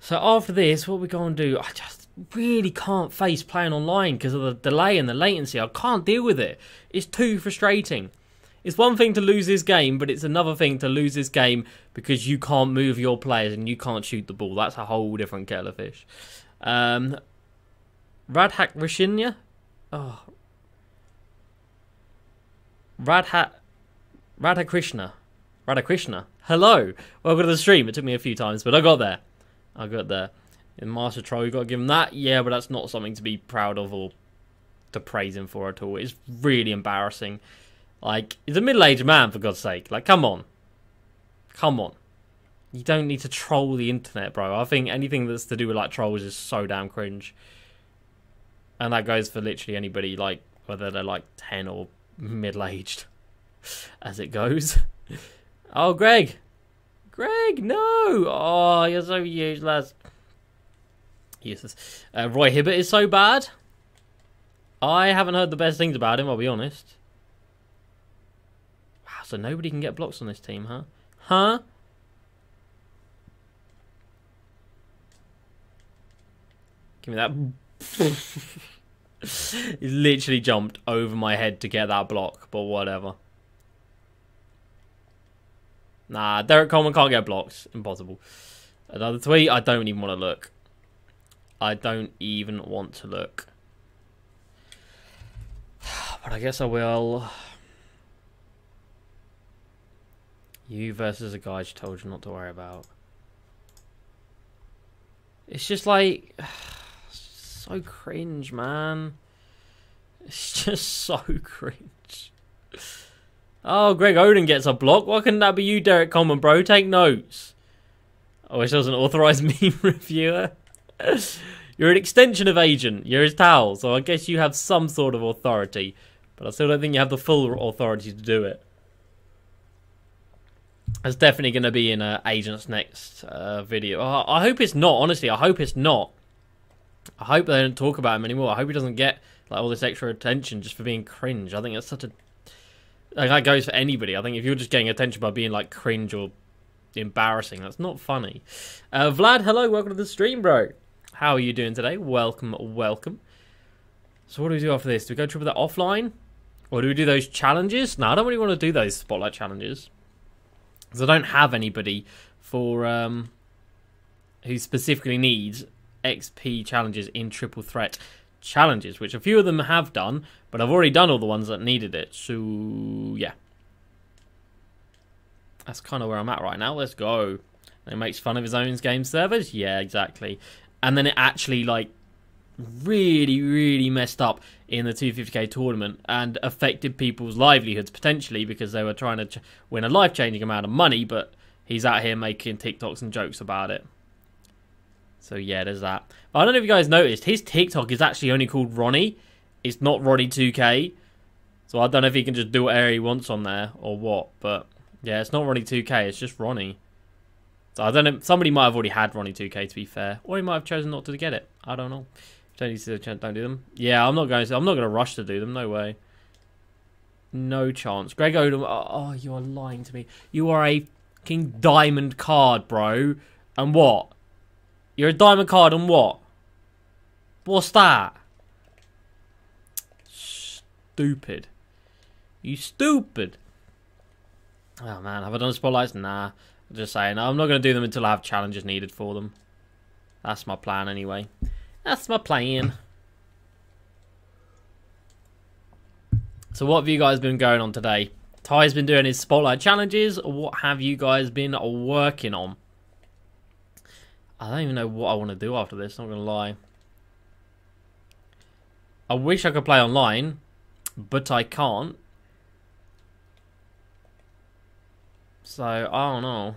So after this, what we going to do? I just really can't face playing online because of the delay and the latency. I can't deal with it. It's too frustrating. It's one thing to lose this game, but it's another thing to lose this game because you can't move your players and you can't shoot the ball. That's a whole different kettle of fish. Um, Radhak Rashinya? Oh. Radhat Radhakrishna. Radhakrishna. Hello. Welcome to the stream. It took me a few times, but I got there. I got there. In Master Troll, you got to give him that. Yeah, but that's not something to be proud of or to praise him for at all. It's really embarrassing. Like, he's a middle-aged man, for God's sake. Like, come on. Come on. You don't need to troll the internet, bro. I think anything that's to do with, like, trolls is so damn cringe. And that goes for literally anybody, like, whether they're, like, 10 or middle-aged, [laughs] as it goes. [laughs] oh, Greg. Greg, no! Oh, you're so useless. Useless. Uh, Roy Hibbert is so bad. I haven't heard the best things about him, I'll be honest. Wow, so nobody can get blocks on this team, huh? Huh? Give me that. [laughs] he literally jumped over my head to get that block, but whatever. Nah, Derrick Coleman can't get blocks. Impossible. Another tweet, I don't even want to look. I don't even want to look. [sighs] But I guess I will. You versus a guy she told you not to worry about. It's just like [sighs] so cringe, man. It's just [laughs] so cringe. Oh, Greg Oden gets a block. Why couldn't that be you, Derrick Coleman, bro? Take notes. I wish I was an authorized [laughs] meme reviewer. [laughs] You're an extension of agent. You're his towel, so I guess you have some sort of authority. But I still don't think you have the full authority to do it. That's definitely going to be in uh, Agent's next uh, video. I hope it's not, honestly. I hope it's not. I hope they don't talk about him anymore. I hope he doesn't get like all this extra attention just for being cringe. I think that's such a... Like, that goes for anybody. I think if you're just getting attention by being, like, cringe or embarrassing, that's not funny. Uh, Vlad, hello. Welcome to the stream, bro. How are you doing today? Welcome, welcome. So what do we do after this? Do we go triple that offline? Or do we do those challenges? No, I don't really want to do those spotlight challenges. Because I don't have anybody for um, who specifically needs XP challenges in triple threat challenges, which a few of them have done, but I've already done all the ones that needed it. So, yeah. That's kind of where I'm at right now. Let's go. It makes fun of his own game servers? Yeah, exactly. And then it actually, like, really, really messed up in the 250k tournament and affected people's livelihoods potentially because they were trying to win a life changing amount of money, but he's out here making TikToks and jokes about it. So yeah, there's that. But I don't know if you guys noticed, his TikTok is actually only called Ronnie. It's not Ronnie2k. So I don't know if he can just do whatever he wants on there or what, but yeah, it's not Ronnie2k, it's just Ronnie. So I don't know. Somebody might have already had Ronnie2k to be fair, or he might have chosen not to get it. I don't know. Don't don't do them. Yeah, I'm not going to. I'm not going to rush to do them. No way. No chance. Greg Oden. Oh, oh, you are lying to me. You are a king diamond card, bro. And what? You're a diamond card and what? What's that? Stupid. You stupid. Oh man, have I done spotlights? Nah. I'm just saying. I'm not going to do them until I have challenges needed for them. That's my plan anyway. That's my plan. So what have you guys been going on today? Ty's been doing his spotlight challenges. What have you guys been working on? I don't even know what I want to do after this, I'm not going to lie. I wish I could play online, but I can't. So, I don't know.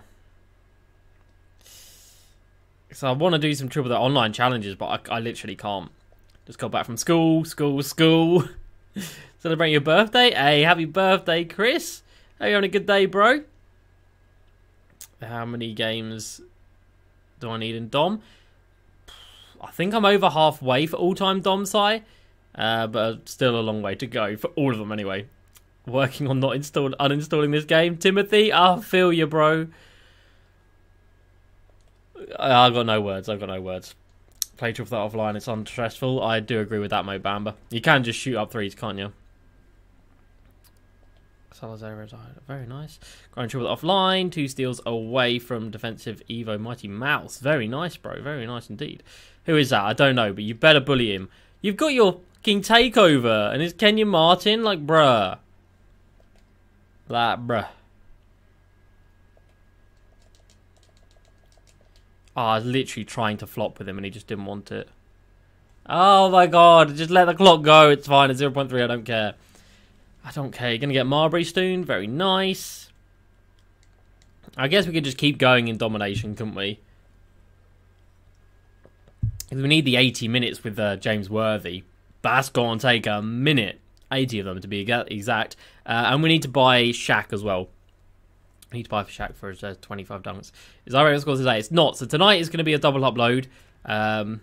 So I want to do some triple the online challenges, but I, I literally can't. Just got back from school, school, school. [laughs] Celebrate your birthday. Hey, happy birthday, Chris. Are you having a good day, bro? How many games do I need in Dom? I think I'm over halfway for all-time Dom Sai, uh, but still a long way to go for all of them anyway. Working on not install uninstalling this game. Timothy, I feel you, bro. I've got no words. I've got no words. Play triple that offline. It's unstressful. I do agree with that, Mo Bamba. You can just shoot up threes, can't you? Salazar retired. Very nice. Grind triple offline. Two steals away from defensive Evo Mighty Mouse. Very nice, bro. Very nice indeed. Who is that? I don't know, but you better bully him. You've got your King Takeover, and it's Kenyon Martin. Like, bruh. That, bruh. Oh, I was literally trying to flop with him and he just didn't want it. Oh my god, just let the clock go. It's fine. It's 0.3. I don't care. I don't care. You're going to get Marbury soon. Very nice. I guess we could just keep going in domination, couldn't we? We need the 80 minutes with uh, James Worthy. That's going to take a minute. 80 of them to be exact. Uh, and we need to buy Shaq as well. We need to buy for Shaq for his uh, 25 dunks. Is our record score today? It's not. So tonight is going to be a double upload. Um,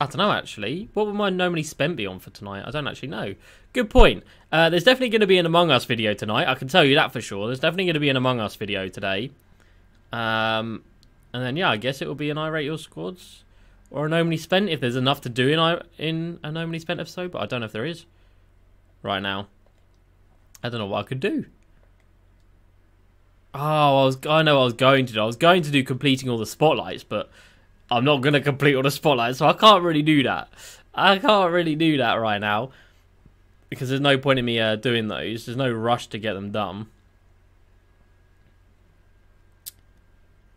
I don't know actually. What would my normally spent be on for tonight? I don't actually know. Good point. Uh, there's definitely going to be an Among Us video tonight. I can tell you that for sure. There's definitely going to be an Among Us video today. Um, and then yeah, I guess it will be an I rate your squads or a normally spent if there's enough to do in I in a normally spent episode. But I don't know if there is right now. I don't know what I could do. Oh, I was I know I was going to do. I was going to do completing all the spotlights, but I'm not going to complete all the spotlights, so I can't really do that. I can't really do that right now. Because there's no point in me uh, doing those. There's no rush to get them done.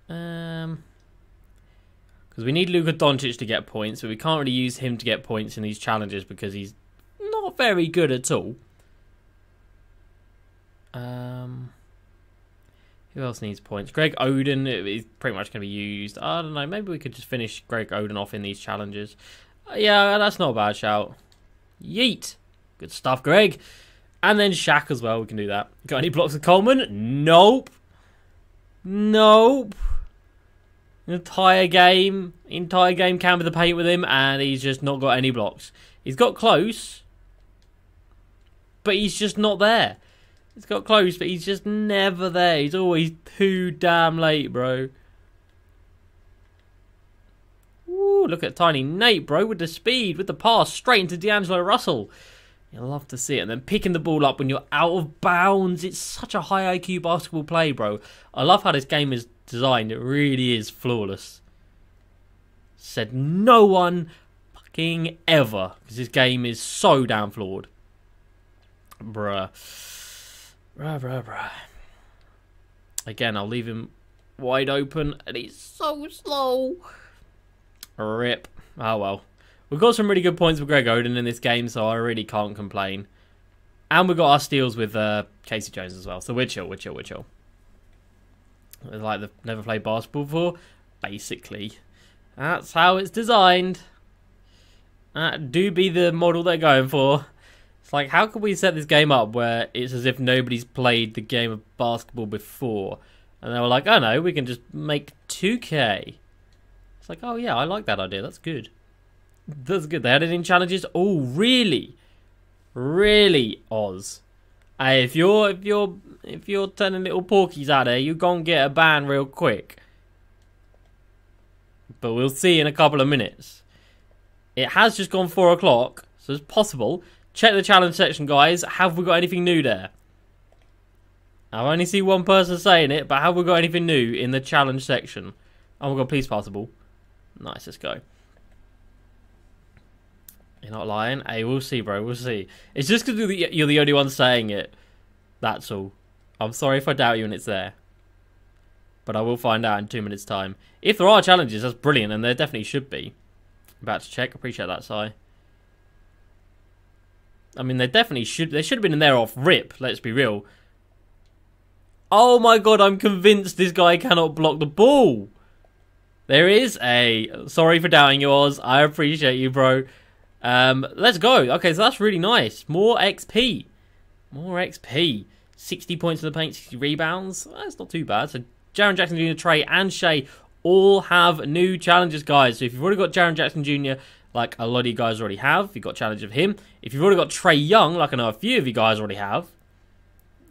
Um, Because we need Luka Doncic to get points, but we can't really use him to get points in these challenges because he's not very good at all. Um... Who else needs points? Greg Oden is pretty much going to be used. I don't know. Maybe we could just finish Greg Oden off in these challenges. Uh, yeah, that's not a bad shout. Yeet. Good stuff, Greg. And then Shaq as well. We can do that. Got any blocks of Coleman? Nope. Nope. Entire game. Entire game can with the paint with him. And he's just not got any blocks. He's got close. But he's just not there. He's got close, but he's just never there. He's always too damn late, bro. Ooh, look at Tiny Nate, bro, with the speed, with the pass, straight into D'Angelo Russell. You'll love to see it. And then picking the ball up when you're out of bounds. It's such a high IQ basketball play, bro. I love how this game is designed. It really is flawless. Said no one fucking ever. Because this game is so damn flawed. Bruh. Bruh, bruh, bruh. Again, I'll leave him wide open, and he's so slow. Rip. Oh well. We've got some really good points with Greg Oden in this game, so I really can't complain. And we've got our steals with uh, K.C. Jones as well, so we're chill, we're chill, we're chill. It's like they've never played basketball before, basically. That's how it's designed. That do be the model they're going for. Like, how can we set this game up where it's as if nobody's played the game of basketball before? And they were like, oh no, we can just make 2K. It's like, oh yeah, I like that idea. That's good. That's good. They it in challenges. Oh, really? Really, Oz? Hey, if you're if you're if you're turning little porkies out there, you're gonna get a ban real quick. But we'll see in a couple of minutes. It has just gone four o'clock, so it's possible Check the challenge section, guys. Have we got anything new there? I've only seen one person saying it, but have we got anything new in the challenge section? Oh, we've got police possible. Nice, let's go. You're not lying? Hey, we'll see, bro. We'll see. It's just because you're the only one saying it. That's all. I'm sorry if I doubt you and it's there. But I will find out in two minutes' time. If there are challenges, that's brilliant, and there definitely should be. About to check. Appreciate that, Si. I mean, they definitely should. They should have been in there off rip. Let's be real. Oh my god, I'm convinced this guy cannot block the ball. There is a. Sorry for doubting yours. I appreciate you, bro. Um, let's go. Okay, so that's really nice. More XP. More XP. 60 points in the paint, 60 rebounds. That's not too bad. So, Jaren Jackson Jr., Trey, and Shai all have new challenges, guys. So, if you've already got Jaren Jackson Jr., like a lot of you guys already have. You've got challenge of him. If you've already got Trey Young, like I know a few of you guys already have,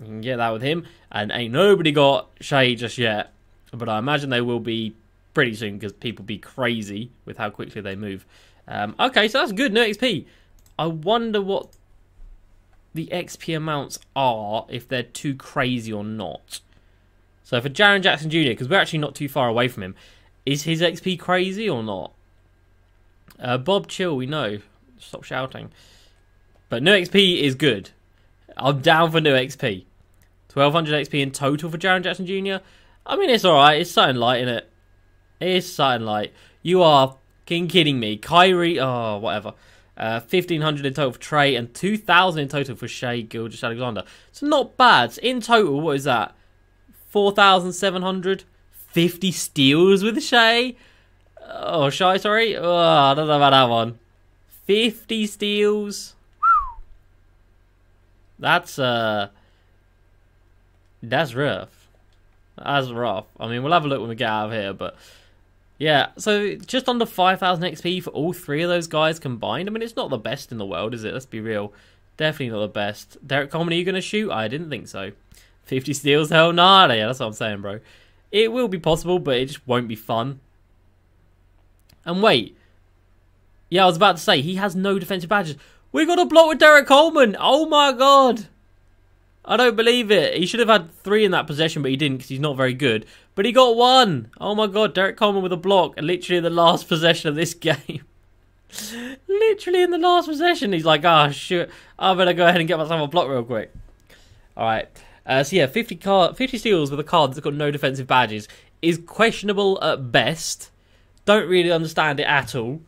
you can get that with him. And ain't nobody got Shai just yet. But I imagine they will be pretty soon because people be crazy with how quickly they move. Um, okay, so that's good. No XP. I wonder what the XP amounts are if they're too crazy or not. So for Jaren Jackson Jr., because we're actually not too far away from him, is his XP crazy or not? Uh, Bob Chill, we know. Stop shouting. But no XP is good. I'm down for new XP. 1200 XP in total for Jaren Jackson Jr. I mean, it's alright. It's something light in it. It's something light. You are fucking kidding me. Kyrie, oh, whatever. Uh, 1500 in total for Trey and 2000 in total for Shai Gilgeous-Alexander. It's not bad. In total, what is that? 4,700? 50 steals with Shai? Oh, Shai, sorry. Oh, I don't know about that one. 50 steals. That's, uh, that's rough. That's rough. I mean, we'll have a look when we get out of here, but yeah, so just under 5,000 XP for all three of those guys combined. I mean, it's not the best in the world, is it? Let's be real. Definitely not the best. Derrick Coleman, are you going to shoot? I didn't think so. 50 steals? Hell nah. Yeah, that's what I'm saying, bro. It will be possible, but it just won't be fun. And wait. Yeah, I was about to say, he has no defensive badges. We got a block with Derrick Coleman. Oh my god. I don't believe it. He should have had three in that possession, but he didn't because he's not very good. But he got one. Oh my god, Derrick Coleman with a block, literally in the last [laughs] possession of this game. [laughs] literally in the last possession, he's like, ah, oh, shoot, I better go ahead and get myself a block real quick. All right. Uh, so yeah, 50 car, 50 steals with a card that's got no defensive badges is questionable at best. Don't really understand it at all,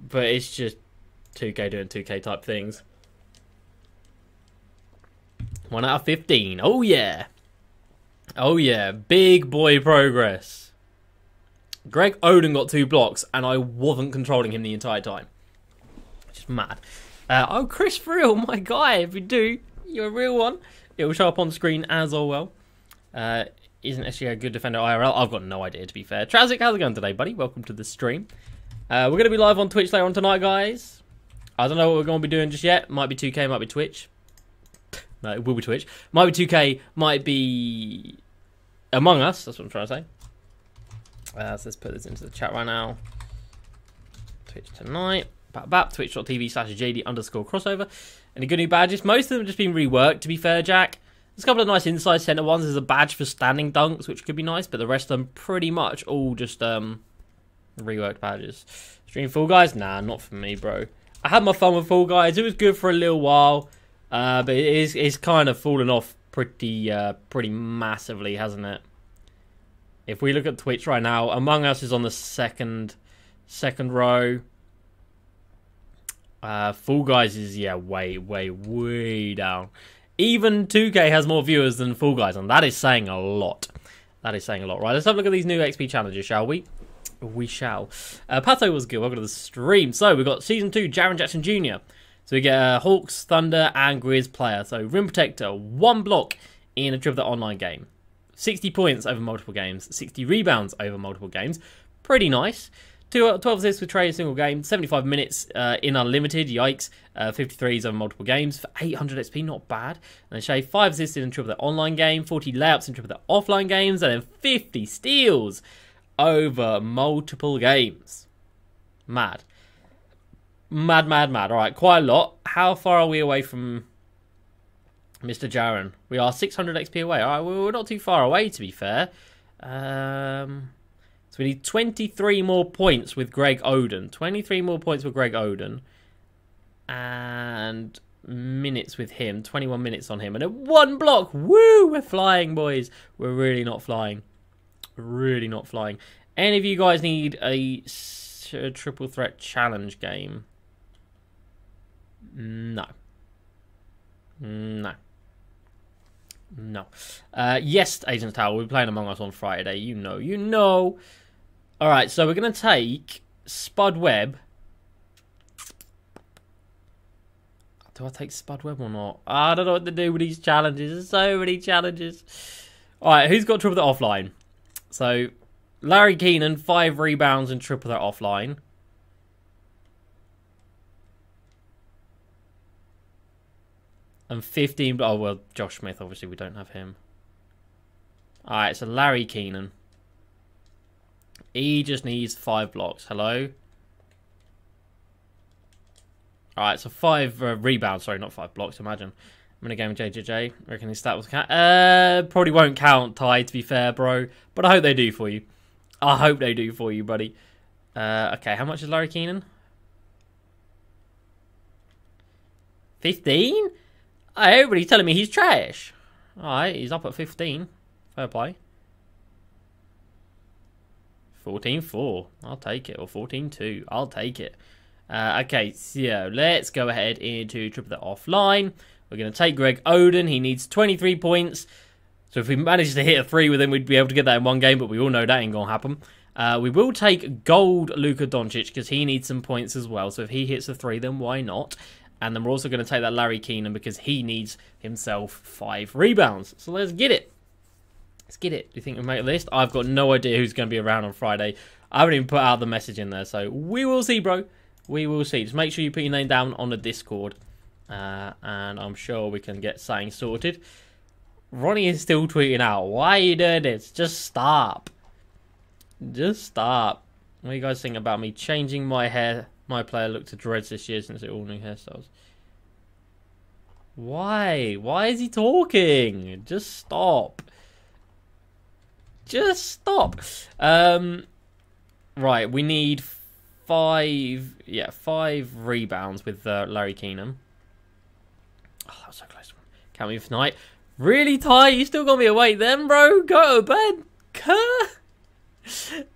but it's just 2K doing 2K type things. 1 out of 15. Oh, yeah. Oh, yeah. Big boy progress. Greg Oden got two blocks, and I wasn't controlling him the entire time. Just mad. Uh, oh, Chris Frill, [laughs] my guy. If you do, you're a real one. It will show up on screen as well. Uh, isn't actually a good defender IRL? I've got no idea, to be fair. Trazic, how's it going today, buddy? Welcome to the stream. Uh, we're going to be live on Twitch later on tonight, guys. I don't know what we're going to be doing just yet. Might be 2K, might be Twitch. No, it will be Twitch. Might be 2K, might be Among Us. That's what I'm trying to say. Uh, so let's put this into the chat right now. Twitch tonight. Bap bap. Twitch.tv slash JD underscore crossover. Any good new badges? Most of them have just been reworked, to be fair, Jack. There's a couple of nice inside center ones. There's a badge for standing dunks, which could be nice, but the rest of them pretty much all just um reworked badges. Stream Fall Guys? Nah, not for me, bro. I had my fun with Fall Guys. It was good for a little while. Uh, but it is it's kind of fallen off pretty uh, pretty massively, hasn't it? If we look at Twitch right now, Among Us is on the second second row. Uh, Fall Guys is yeah way way way down. Even 2K has more viewers than Fall Guys, and that is saying a lot. That is saying a lot. Right, let's have a look at these new XP challenges, shall we? We shall. Uh, Pato was good. Welcome to the stream. So we've got season two, Jaren Jackson Jr. So we get a Hawks, Thunder, and Grizz player. So Rim Protector, one block in a Dribbler online game. 60 points over multiple games, 60 rebounds over multiple games. Pretty nice. Two, 12 assists with Trey a single game, 75 minutes uh, in unlimited, yikes. Uh, 53s over multiple games for 800 XP, not bad. And then Shai, 5 assists in triple online game, 40 layups in triple the offline games, and then 50 steals over multiple games. Mad. Mad, mad, mad. All right, quite a lot. How far are we away from Mr. Jaren? We are 600 XP away. All right, we're not too far away, to be fair. Um, so we need 23 more points with Greg Oden. 23 more points with Greg Oden. And minutes with him. 21 minutes on him. And a one block. Woo! We're flying, boys. We're really not flying. Really not flying. Any of you guys need a triple threat challenge game? No. No. No. Uh, yes, Agent Tower, we're playing Among Us on Friday. You know, you know. Alright, so we're going to take Spud Webb. Do I take Spud Webb or not? I don't know what to do with these challenges. There's so many challenges. Alright, who's got triple threat offline? So, Larry Kenon, five rebounds and triple threat offline. And 15. Oh, well, Josh Smith, obviously, we don't have him. Alright, so Larry Kenon. He just needs five blocks. Hello? Alright, so five uh, rebounds. Sorry, not five blocks, imagine. I'm in a game with JJJ. Reckon his stat was count. Uh, probably won't count, Ty, to be fair, bro. But I hope they do for you. I hope they do for you, buddy. Uh, okay, how much is Larry Kenon? 15? everybody's telling me he's trash. Alright, he's up at 15. Fair play. 14-4. I'll take it. Or 14-2. I'll take it. Uh, okay, so let's go ahead into triple that offline. We're going to take Greg Oden. He needs 23 points. So if we manage to hit a three with him, we'd be able to get that in one game, but we all know that ain't going to happen. Uh, we will take gold Luka Doncic because he needs some points as well. So if he hits a three, then why not? And then we're also going to take that Larry Kenon because he needs himself five rebounds. So let's get it. Let's get it. Do you think we'll make a list? I've got no idea who's going to be around on Friday. I haven't even put out the message in there. So we will see, bro. We will see. Just make sure you put your name down on the Discord. Uh, and I'm sure we can get something sorted. Ronnie is still tweeting out. Why are you doing this? Just stop. Just stop. What do you guys think about me changing my hair, my player look to dreads this year since it all new hairstyles? Why? Why is he talking? Just stop. Just stop. Um, right, we need five, yeah, five rebounds with uh, Larry Kenon. Oh, that was so close. Can't move tonight. Really tight? You still gonna be awake then, bro? Go to bed.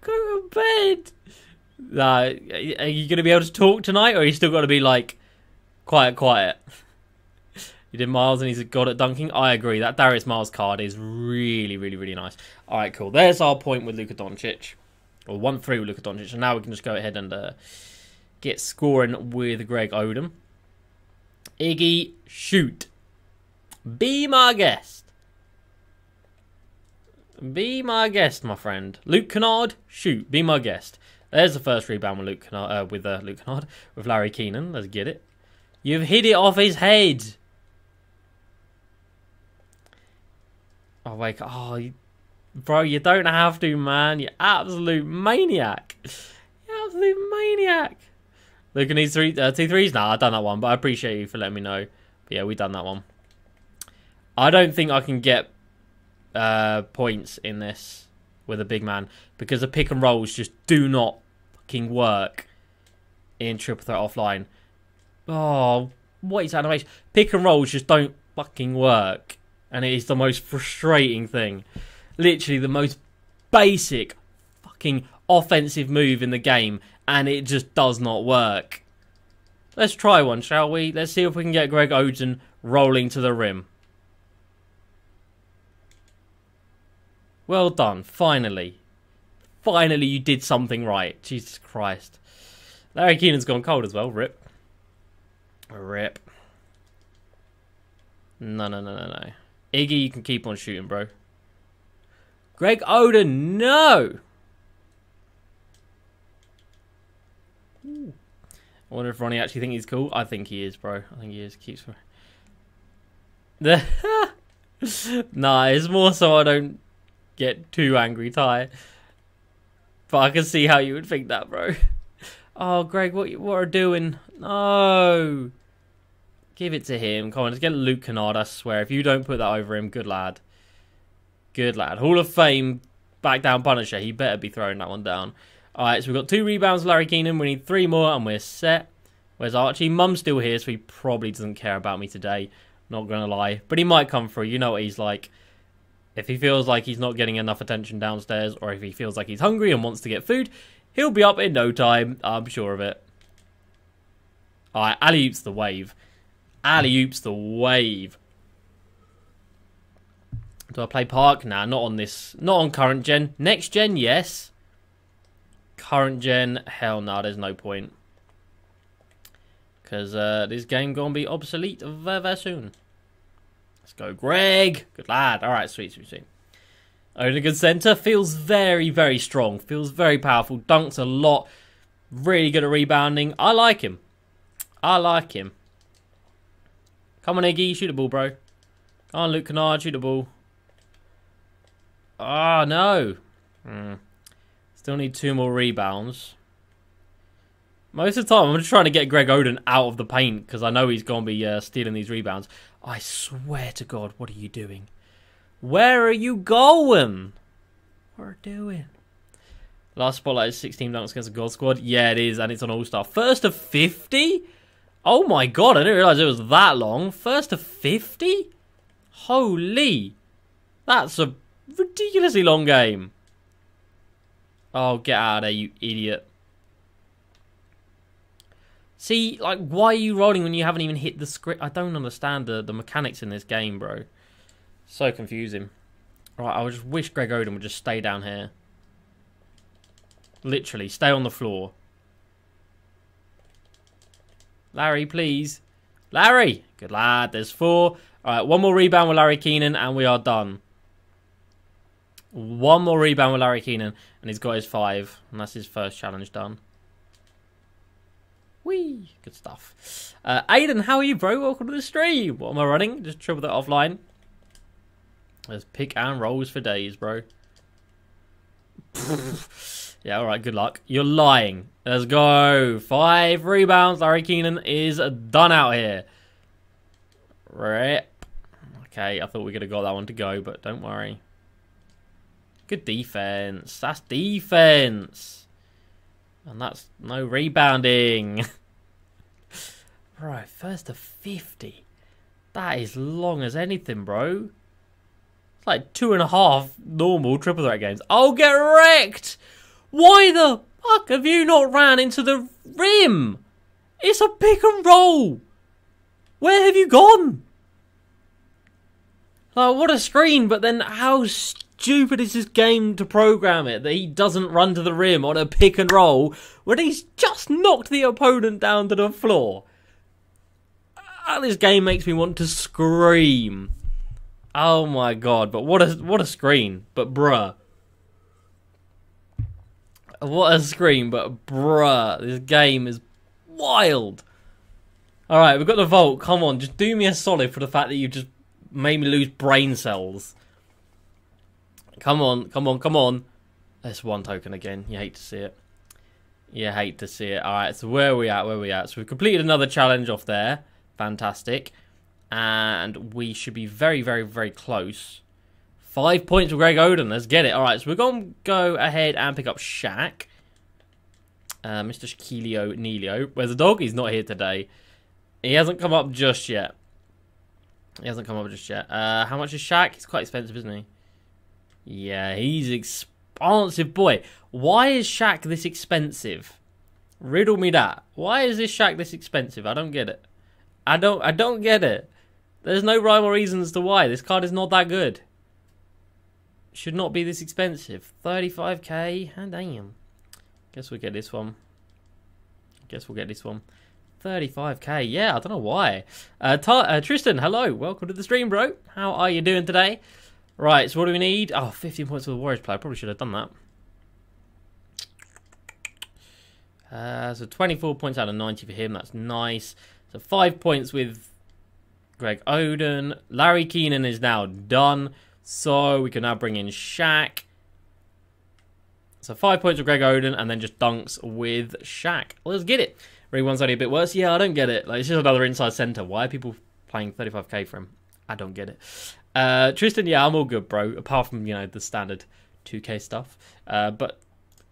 Go to bed. Nah, are you gonna be able to talk tonight, or are you still got to be like quiet, quiet? You did Miles and he's a god at dunking. I agree. That Darius Miles card is really, really, really nice. All right, cool. There's our point with Luka Doncic, or one three with Luka Doncic, and now we can just go ahead and uh, get scoring with Greg Oden. Iggy, shoot. Be my guest. Be my guest, my friend. Luke Kennard, shoot. Be my guest. There's the first rebound with Luke Kennard, uh, with uh, Luke Kennard, with Larry Kenon. Let's get it. You've hit it off his head. Oh wait, oh, you, bro, you don't have to, man. You absolute maniac. You absolute maniac. Luke needs three, uh, two threes. Nah, I've done that one, but I appreciate you for letting me know. But yeah, we've done that one. I don't think I can get uh, points in this with a big man because the pick and rolls just do not fucking work in triple threat offline. Oh, what is animation? Pick and rolls just don't fucking work, and it is the most frustrating thing. Literally the most basic fucking offensive move in the game, and it just does not work. Let's try one, shall we? Let's see if we can get Greg Oden rolling to the rim. Well done, finally. Finally, you did something right. Jesus Christ. Larry Kenon's gone cold as well. Rip. Rip. No, no, no, no, no. Iggy, you can keep on shooting, bro. Greg Oden, no! I wonder if Ronnie actually thinks he's cool. I think he is, bro. I think he is. Keeps. [laughs] nah, it's more so I don't get too angry, Ty. But I can see how you would think that, bro. [laughs] Oh, Greg, what what are doing? No. Give it to him. Come on, let's get Luke Kennard, I swear. If you don't put that over him, good lad. Good lad. Hall of Fame, back down Punisher. He better be throwing that one down. Alright, so we've got two rebounds, Larry Kenon. We need three more, and we're set. Where's Archie? Mum's still here, so he probably doesn't care about me today. Not going to lie. But he might come through. You know what he's like. If he feels like he's not getting enough attention downstairs, or if he feels like he's hungry and wants to get food, he'll be up in no time. I'm sure of it. Alright, alley oops the wave. Alley oops the wave. Do I play Park? Nah, not on this. Not on current gen. Next gen, yes. Current gen, hell no, nah, there's no point. Because uh, this game to be obsolete very, very soon. Let's go, Greg. Good lad. All right, sweet, sweet, sweet. Odegaard Center feels very, very strong. Feels very powerful. Dunks a lot. Really good at rebounding. I like him. I like him. Come on, Iggy. Shoot the ball, bro. Come on, Luke Kennard. Shoot the ball. Ah, oh, no. Hmm. Still need two more rebounds. Most of the time, I'm just trying to get Greg Oden out of the paint because I know he's going to be uh, stealing these rebounds. I swear to God, what are you doing? Where are you going? What are you doing? Last spotlight is 16 dunks against the gold squad. Yeah, it is, and it's an All Star. First of 50? Oh my god, I didn't realise it was that long. First to 50? Holy. That's a ridiculously long game. Oh, get out of there, you idiot. See, like, why are you rolling when you haven't even hit the script? I don't understand the, the mechanics in this game, bro. So confusing. Right, I just wish Greg Oden would just stay down here. Literally, stay on the floor. Larry, please. Larry! Good lad, there's four. Alright, one more rebound with Larry Kenon and we are done. One more rebound with Larry Kenon and he's got his five. And that's his first challenge done. Whee! Good stuff. Uh, Aiden, how are you, bro? Welcome to the stream. What am I running? Just triple that offline. There's pick and rolls for days, bro. [laughs] yeah, alright, good luck. You're lying. Let's go. Five rebounds. Larry Kenon is done out here. Rip. Okay, I thought we could have got that one to go, but don't worry. Good defense. That's defense. And that's no rebounding. [laughs] right, first to 50. That is long as anything, bro. It's like two and a half normal triple threat games. I'll get wrecked! Why the fuck have you not ran into the rim? It's a pick and roll! Where have you gone? Like, what a screen, but then how stupid is this game to program it that he doesn't run to the rim on a pick and roll when he's just knocked the opponent down to the floor? Ah, this game makes me want to scream. Oh my god, but what a what a screen, but bruh. What a screen, but bruh, this game is wild. Alright, we've got the vault. Come on, just do me a solid for the fact that you just made me lose brain cells. Come on, come on, come on. There's one token again. You hate to see it. You hate to see it. Alright, so where are we at? Where are we at? So we've completed another challenge off there. Fantastic. And we should be very, very, very close. Five points for Greg Oden. Let's get it. Alright, so we're going to go ahead and pick up Shaq. Uh, Mr. Shaquille O'Neal. Where's the dog? He's not here today. He hasn't come up just yet. He hasn't come up just yet. Uh, how much is Shaq? He's quite expensive, isn't he? Yeah, he's expensive. Boy, why is Shaq this expensive? Riddle me that. Why is this Shaq this expensive? I don't get it. I don't. I don't get it. There's no rhyme or reason as to why. This card is not that good. Should not be this expensive. 35k. Ah, damn. Guess we'll get this one. Guess we'll get this one. 35k. Yeah, I don't know why. Uh, uh, Tristan, hello. Welcome to the stream, bro. How are you doing today? Right, so what do we need? Oh, 15 points for the Warriors player. Probably should have done that. Uh, so 24 points out of 90 for him. That's nice. So 5 points with Greg Oden. Larry Kenon is now done. So we can now bring in Shaq. So 5 points with Greg Oden and then just dunks with Shaq. Let's get it. One's only a bit worse. Yeah, I don't get it. Like it's just another inside center. Why are people playing 35k for him? I don't get it. Uh, Tristan, yeah, I'm all good, bro. Apart from you know the standard 2k stuff. Uh, but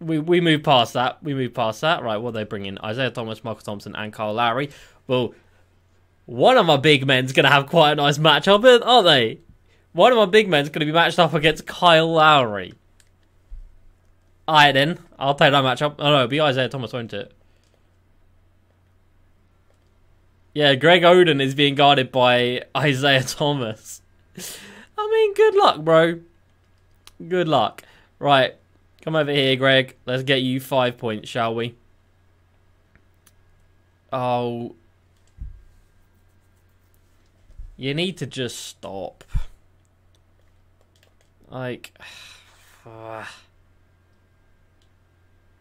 we we move past that. We move past that. Right, what they bring in? Isaiah Thomas, Mychal Thompson, and Kyle Lowry. Well, one of my big men's gonna have quite a nice matchup, aren't they? One of my big men's gonna be matched up against Kyle Lowry. Alright then, I'll take that matchup. Oh no, it'll be Isaiah Thomas, won't it? Yeah, Greg Oden is being guarded by Isaiah Thomas. [laughs] I mean, good luck, bro. Good luck. Right, come over here, Greg. Let's get you five points, shall we? Oh. You need to just stop. Like. [sighs]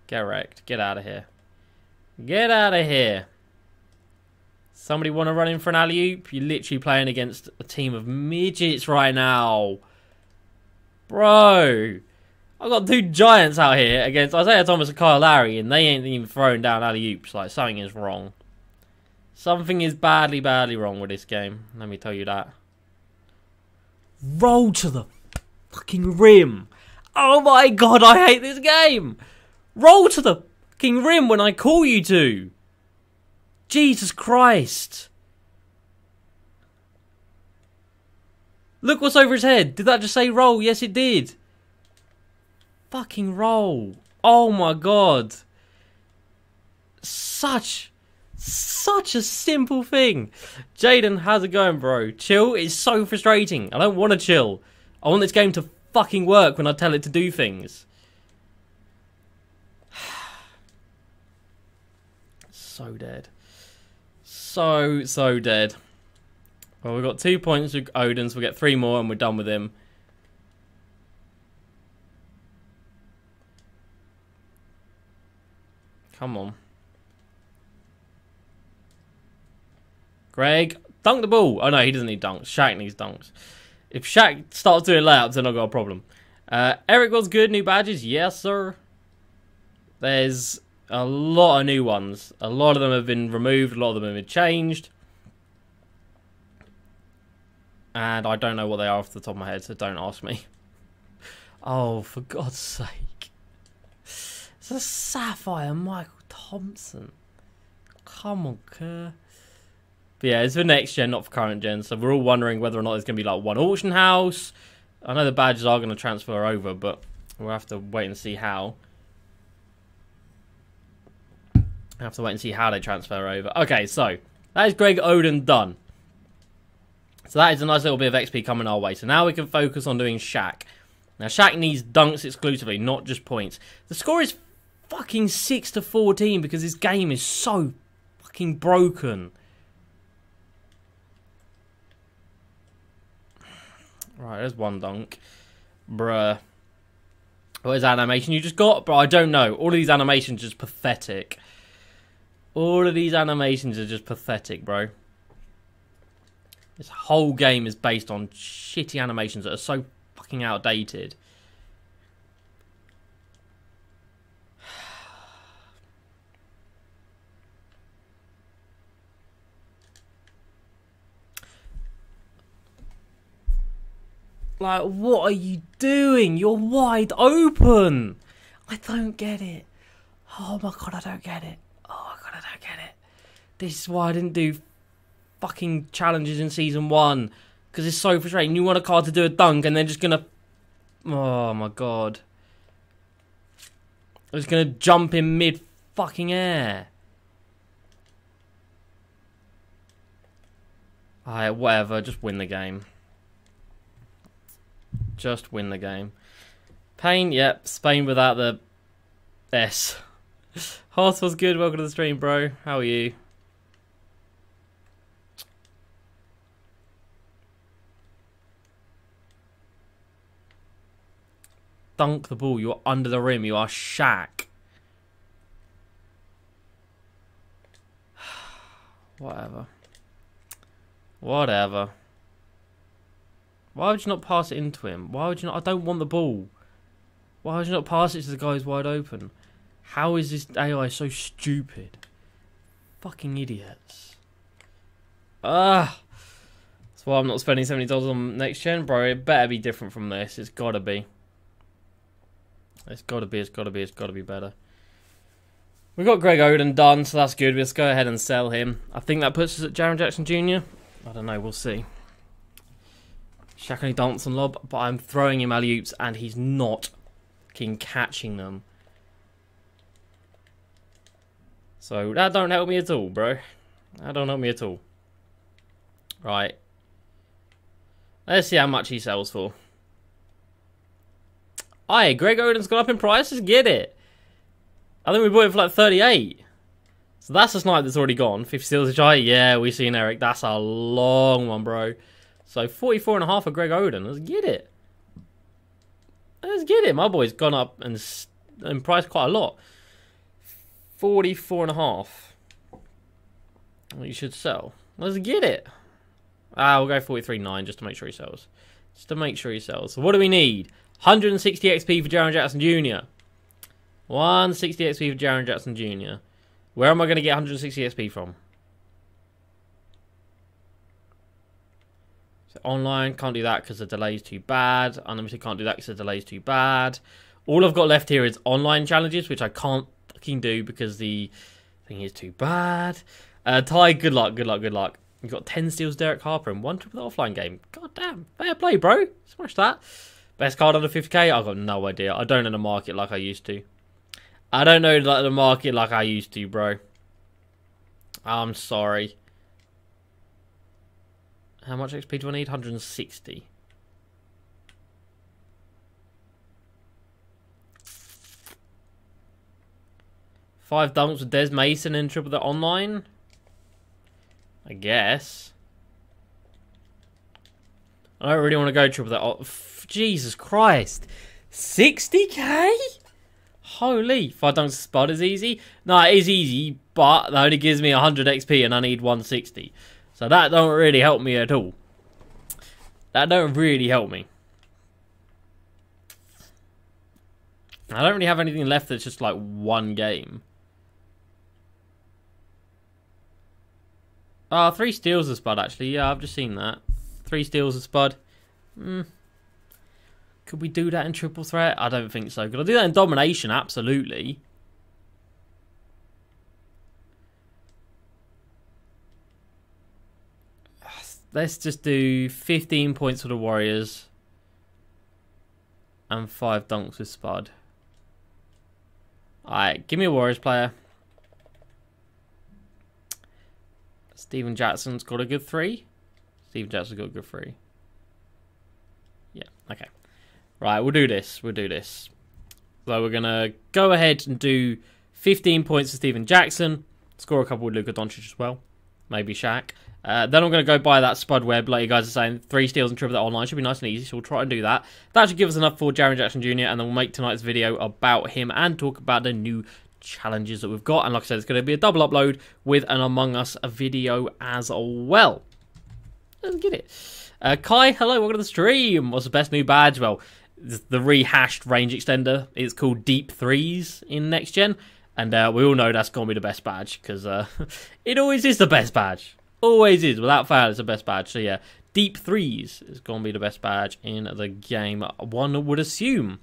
Get wrecked. Get out of here. Get out of here. Somebody want to run in for an alley oop? You're literally playing against a team of midgets right now. Bro. I've got two giants out here against Isaiah Thomas and Kyle Lowry, and they ain't even throwing down alley oops. Like, something is wrong. Something is badly, badly wrong with this game. Let me tell you that. Roll to the fucking rim. Oh my god, I hate this game. Roll to the fucking rim when I call you to. Jesus Christ! Look what's over his head. Did that just say roll? Yes, it did. Fucking roll. Oh my god. Such, such a simple thing. Jaden, how's it going, bro? Chill? It's so frustrating. I don't want to chill. I want this game to fucking work when I tell it to do things. [sighs] so dead. So, so dead. Well, we've got two points with Oden, so we'll get three more and we're done with him. Come on. Greg, dunk the ball. Oh no, he doesn't need dunks. Shaq needs dunks. If Shaq starts doing layups, then I've got a problem. Uh, Eric was good. New badges, yes sir. There's a lot of new ones. A lot of them have been removed. A lot of them have been changed. And I don't know what they are off the top of my head, so don't ask me. [laughs] Oh, for God's sake. It's a Sapphire Mychal Thompson. Come on, Kerr. But yeah, it's for next gen, not for current gen. So we're all wondering whether or not there's going to be like one auction house. I know the badges are going to transfer over, but we'll have to wait and see how. I have to wait and see how they transfer over. Okay, so that is Greg Oden done. So that is a nice little bit of XP coming our way. So now we can focus on doing Shaq. Now Shaq needs dunks exclusively, not just points. The score is fucking 6 to 14 because this game is so fucking broken. Right, there's one dunk. Bruh. What is animation you just got? Bro, I don't know. All of these animations are just pathetic. All of these animations are just pathetic, bro. This whole game is based on shitty animations that are so fucking outdated. Like, what are you doing? You're wide open. I don't get it. Oh my god, I don't get it. Oh my god, I don't get it. This is why I didn't do fucking challenges in season one because it's so frustrating. You want a card to do a dunk and they're just gonna. Oh my god. I was gonna jump in mid fucking air. Alright, whatever. Just win the game. Just win the game. Pain, yep. Spain without the S. [laughs] Horse was good. Welcome to the stream, bro. How are you? dunk the ball. You're under the rim. You are Shaq. [sighs] Whatever. Whatever. Why would you not pass it into him? Why would you not? I don't want the ball. Why would you not pass it to the guy who's wide open? How is this AI so stupid? Fucking idiots. Ah. That's why I'm not spending $70 on next gen, bro. It better be different from this. It's gotta be. It's got to be, it's got to be, it's got to be better. We've got Greg Oden done, so that's good. Let's go ahead and sell him. I think that puts us at Jaren Jackson Jr. I don't know, we'll see. Shaq dance and lob, but I'm throwing him alley oops and he's not king catching them. So that don't help me at all, bro. That don't help me at all. Right. Let's see how much he sells for. Aye, Greg Oden's gone up in price. Just get it. I think we bought it for like 38. So that's a snipe that's already gone. 50 steals a giant. Yeah, we seen Eric. That's a long one, bro. So 44 and a half for Greg Oden. Let's get it. Let's get it. My boy's gone up and in price quite a lot. 44 and a half. You should sell. Let's get it. Ah, we'll go 43.9 just to make sure he sells. Just to make sure he sells. So what do we need? 160 XP for Jaren Jackson Jr. 160 XP for Jaren Jackson Jr. Where am I going to get 160 XP from? So online, can't do that because the delay is too bad. Unlimited can't do that because the delay is too bad. All I've got left here is online challenges, which I can't fucking do because the thing is too bad. Uh, Ty, good luck, good luck, good luck. You've got 10 steals, Derek Harper, and one triple offline game. God damn. Fair play, bro. Smash that. Best card under 50k? I've got no idea. I don't know the market like I used to. I don't know the market like I used to, bro. I'm sorry. How much XP do I need? 160. Five dunks with Des Mason and triple the online? I guess. I don't really want to go triple that. Oh, Jesus Christ. 60k? Holy. Five dunks spot is easy? No, it is easy, but that only gives me 100 XP and I need 160. So that don't really help me at all. That don't really help me. I don't really have anything left that's just like one game. Ah, three steals of Spud, actually. Yeah, I've just seen that. Three steals of Spud. Hmm. Could we do that in Triple Threat? I don't think so. Could I do that in Domination? Absolutely. Let's just do 15 points for the Warriors. And 5 dunks with Spud. Alright, give me a Warriors player. Stephen Jackson's got a good three. Stephen Jackson's got a good three. Yeah, okay. Right, we'll do this. We'll do this. So we're going to go ahead and do 15 points for Stephen Jackson. Score a couple with Luka Doncic as well. Maybe Shaq. Uh, then I'm going to go buy that Spud Webb, like you guys are saying. Three steals and triple that online. Should be nice and easy, so we'll try and do that. That should give us enough for Jaren Jackson Jr., and then we'll make tonight's video about him and talk about the new challenges that we've got. And like I said, it's going to be a double upload with an Among Us video as well. Let's get it. Uh, Kai, hello, welcome to the stream. What's the best new badge? Well, the rehashed range extender. It's called Deep Threes in Next Gen. And uh, we all know that's going to be the best badge because uh, [laughs] it always is the best badge. Always is. Without fail, it's the best badge. So yeah, Deep Threes is going to be the best badge in the game, one would assume.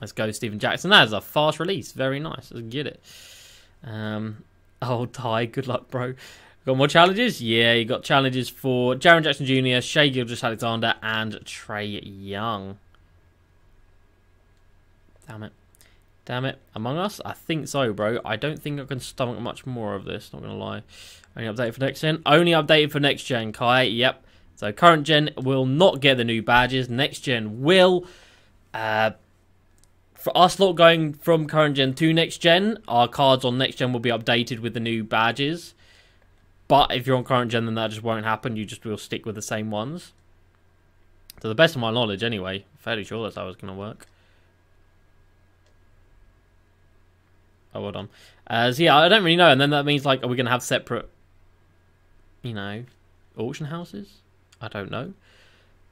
Let's go, Stephen Jackson. That is a fast release. Very nice. Let's get it. Um, oh, Ty, good luck, bro. Got more challenges? Yeah, you got challenges for Jaren Jackson Jr., Shai Gilgeous-Alexander, and Trae Young. Damn it. Damn it. Among Us? I think so, bro. I don't think I can stomach much more of this, not going to lie. Only updated for next gen? Only updated for next gen, Kai. Yep. So current gen will not get the new badges. Next gen will. Uh, for us lot going from current gen to next gen, our cards on next gen will be updated with the new badges. But if you're on current gen, then that just won't happen. You just will stick with the same ones. To the best of my knowledge, anyway. Fairly sure that's how it's going to work. Oh, well done. Uh, so yeah, I don't really know. And then that means, like, are we going to have separate, you know, auction houses? I don't know.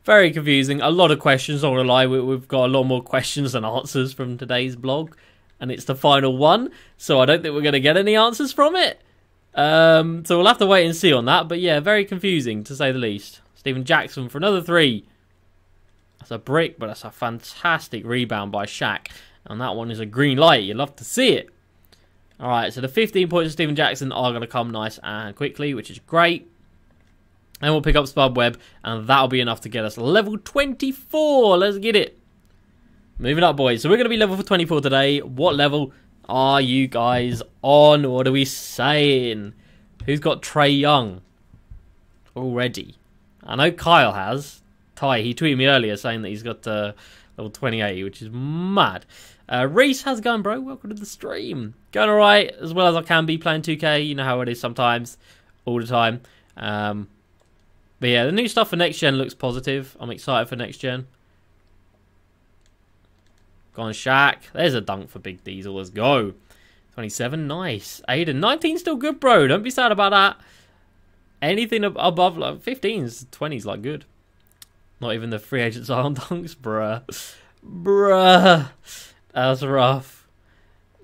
Very confusing. A lot of questions, not gonna lie. We've got a lot more questions than answers from today's blog. And it's the final one, so I don't think we're going to get any answers from it. Um, so we'll have to wait and see on that. But yeah, very confusing to say the least. Stephen Jackson for another three. That's a brick, but that's a fantastic rebound by Shaq. And that one is a green light. You'd love to see it. Alright, so the 15 points of Stephen Jackson are going to come nice and quickly, which is great. And we'll pick up Spud Webb, and that'll be enough to get us level 24. Let's get it. Moving up, boys. So we're going to be level for 24 today. What level are you guys on? What are we saying? Who's got Trae Young already? I know Kyle has. Ty, he tweeted me earlier saying that he's got uh, level 28, which is mad. Uh, Reese, how's it going, bro? Welcome to the stream. Going alright, as well as I can be playing 2K. You know how it is sometimes, all the time. Um, but yeah, the new stuff for next gen looks positive. I'm excited for next gen. Gone Shaq. There's a dunk for Big Diesel. Let's go. 27, nice. Aiden, 19 still good, bro. Don't be sad about that. Anything above like 15s, 20s, like good. Not even the free agents [laughs] are on dunks, bruh. Bruh. That's rough.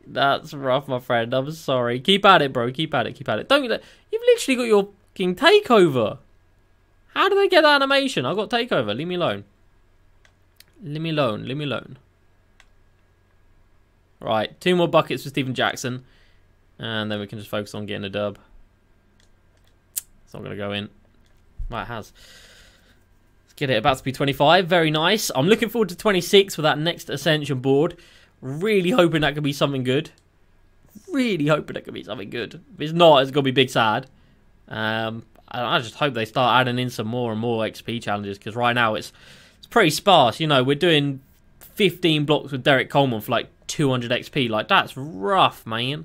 That's rough, my friend. I'm sorry. Keep at it, bro. Keep at it. Keep at it. Don't. You've literally got your fucking takeover. How did they get that animation? I got takeover. Leave me alone. Leave me alone. Leave me alone. Right, two more buckets for Stephen Jackson. And then we can just focus on getting a dub. It's not going to go in. Well, it has. Let's get it. About to be 25. Very nice. I'm looking forward to 26 for that next Ascension board. Really hoping that could be something good. Really hoping that could be something good. If it's not, it's to be big sad. Um, I just hope they start adding in some more and more XP challenges because right now it's it's pretty sparse. You know, we're doing 15 blocks with Derrick Coleman for like 200 XP. Like that's rough, man.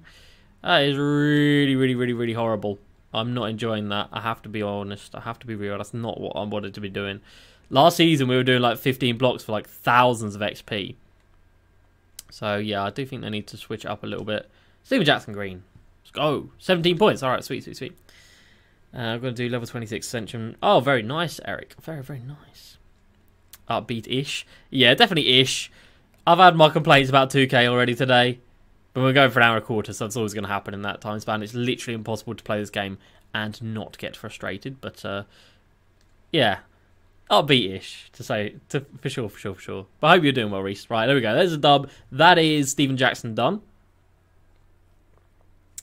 That is really, really, really, really horrible. I'm not enjoying that. I have to be honest. I have to be real. That's not what I wanted to be doing. Last season we were doing like 15 blocks for like thousands of XP. So yeah, I do think they need to switch it up a little bit. Stephen Jackson Green. Let's go. 17 points. All right, sweet, sweet, sweet. Uh, I'm going to do level 26 Ascension. Oh, very nice, Eric. Very, very nice. Upbeat-ish. Yeah, definitely ish. I've had my complaints about 2K already today. But we're going for an hour and a quarter, so that's always going to happen in that time span. It's literally impossible to play this game and not get frustrated. But, uh, yeah. Upbeat-ish, to say, to, for sure, for sure, for sure. But I hope you're doing well, Reese. Right, there we go. There's a dub. That is Stephen Jackson done.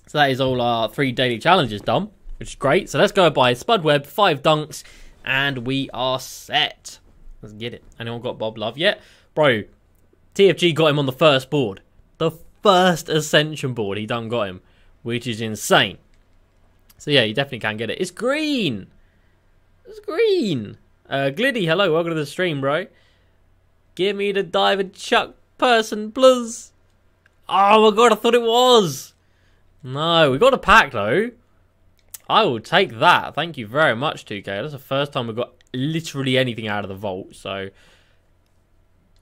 So that is all our three daily challenges done which is great. So let's go by Spud Webb, five dunks, and we are set. Let's get it. Anyone got Bob Love yet? Bro, TFG got him on the first board. The first Ascension board, he done got him, which is insane. So yeah, you definitely can get it. It's green! It's green! Uh, Gliddy, hello, welcome to the stream, bro. Give me the dive and chuck person, please. Oh my god, I thought it was. No, we got a pack though. I will take that. Thank you very much, 2K. That's the first time we got literally anything out of the vault, so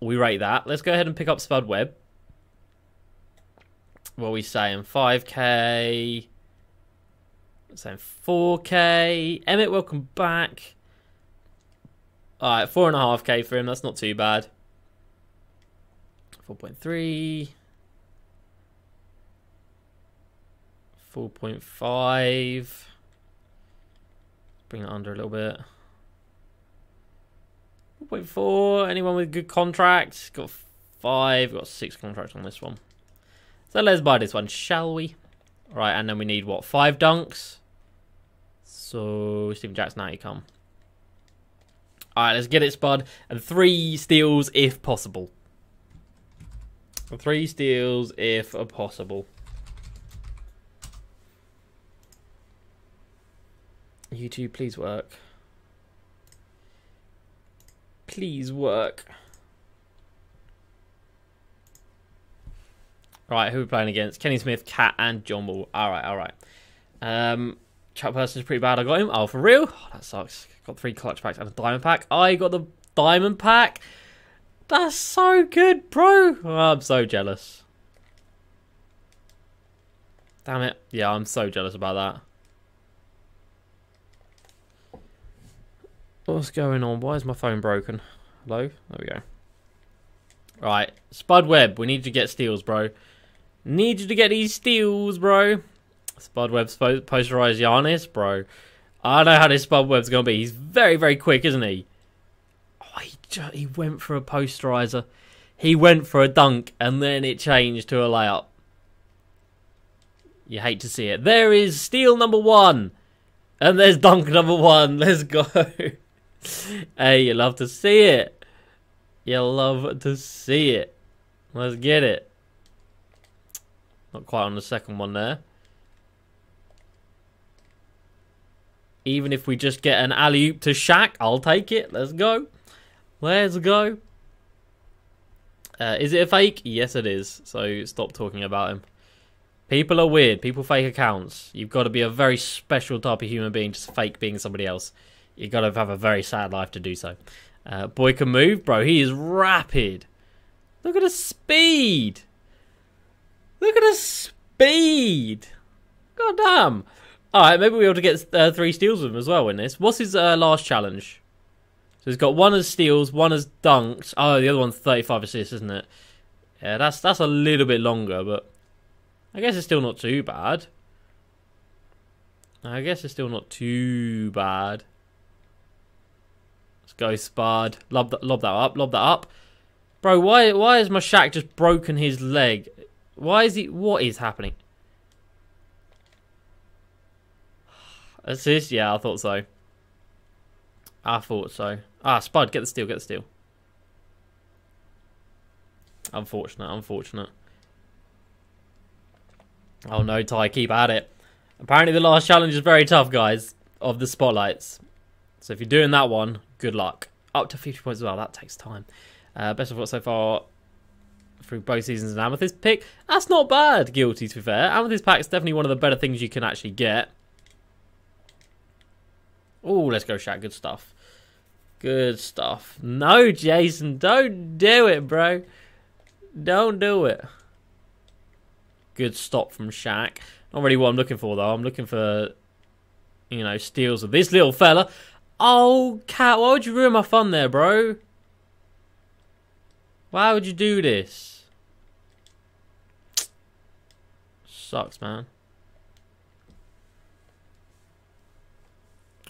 we rate that. Let's go ahead and pick up Spud Webb. What are we saying? 5K. Saying 4K. Emmett, welcome back. Alright, 4.5K for him. That's not too bad. 4.3. 4.5. Bring it under a little bit. 4.4. Anyone with good contracts? Got five. Got six contracts on this one. So let's buy this one, shall we? Right, and then we need what? Five dunks. So Stephen Jackson, now you come. Alright, let's get it, Spud. And three steals if possible. Three steals if possible. YouTube, please work. Please work. Right, who are we playing against? Kenny Smith, Cat, and John Ball. Alright, alright. Um, Chuck Person's pretty bad. I got him. Oh, for real? Oh, that sucks. Got three clutch packs and a diamond pack. I got the diamond pack. That's so good, bro. Oh, I'm so jealous. Damn it. Yeah, I'm so jealous about that. What's going on? Why is my phone broken? Hello? There we go. Right, Spud Webb, we need to get steals, bro. Need you to get these steals, bro. Spud Webb's posterized Giannis, bro. I know how this Spud Webb's going to be. He's very, very quick, isn't he? Oh, he, he went for a posterizer. He went for a dunk, and then it changed to a layup. You hate to see it. There is steal number one. And there's dunk number one. [laughs] Let's go. [laughs] hey, you love to see it. You love to see it. Let's get it. Not quite on the second one there. Even if we just get an alley-oop to Shaq, I'll take it. Let's go. Let's go. Uh, is it a fake? Yes, it is. So stop talking about him. People are weird. People fake accounts. You've got to be a very special type of human being just fake being somebody else You've got to have a very sad life to do so. Uh, boy can move, bro. He is rapid. Look at the speed. Look at the speed. God damn. All right, maybe we'll be able to get uh, three steals with him as well in this. What's his uh, last challenge? So he's got one as steals, one as dunks. Oh, the other one's 35 assists, isn't it? Yeah, that's that's a little bit longer, but I guess it's still not too bad. I guess it's still not too bad. Let's go, Spud. Lob that, lob that up. Lob that up. Bro, why why has my Shaq just broken his leg? Why is he... What is happening? Assist? Yeah, I thought so. I thought so. Ah, Spud, get the steal, get the steal. Unfortunate, unfortunate. Oh no, Ty, keep at it. Apparently the last challenge is very tough, guys, of the spotlights. So if you're doing that one, good luck. Up to 50 points as well, that takes time. Uh, best of what so far through both seasons an Amethyst pick. That's not bad, Guilty, to be fair. Amethyst pack's definitely one of the better things you can actually get. Oh, let's go, Shaq. Good stuff. Good stuff. No, Jason, don't do it, bro. Don't do it. Good stop from Shaq. Not really what I'm looking for, though. I'm looking for, you know, steals of this little fella. Oh, cat, why would you ruin my fun there, bro? Why would you do this? Sucks, man.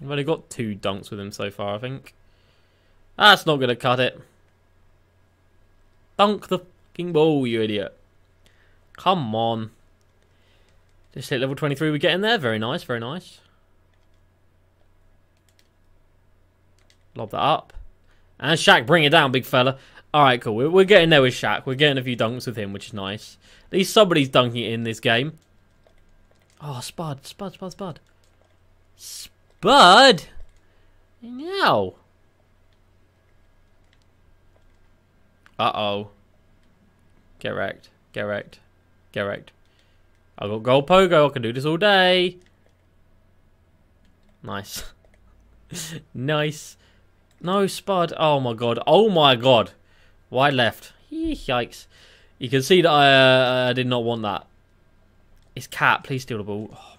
I've only got two dunks with him so far, I think. That's not going to cut it. Dunk the fucking ball, you idiot. Come on. Just hit level 23, we get in there. Very nice, very nice. Lob that up. And Shaq, bring it down, big fella. Alright, cool. We're, we're getting there with Shaq. We're getting a few dunks with him, which is nice. At least somebody's dunking it in this game. Oh, Spud, Spud, Spud, Spud. Spud? No. Uh-oh. Get wrecked. Get wrecked. Get wrecked. I got gold pogo. I can do this all day. Nice. [laughs] nice. No, Spud. Oh, my God. Oh, my God. Wide left. Yikes. You can see that I, uh, I did not want that. It's Cat. Please steal the ball. Oh.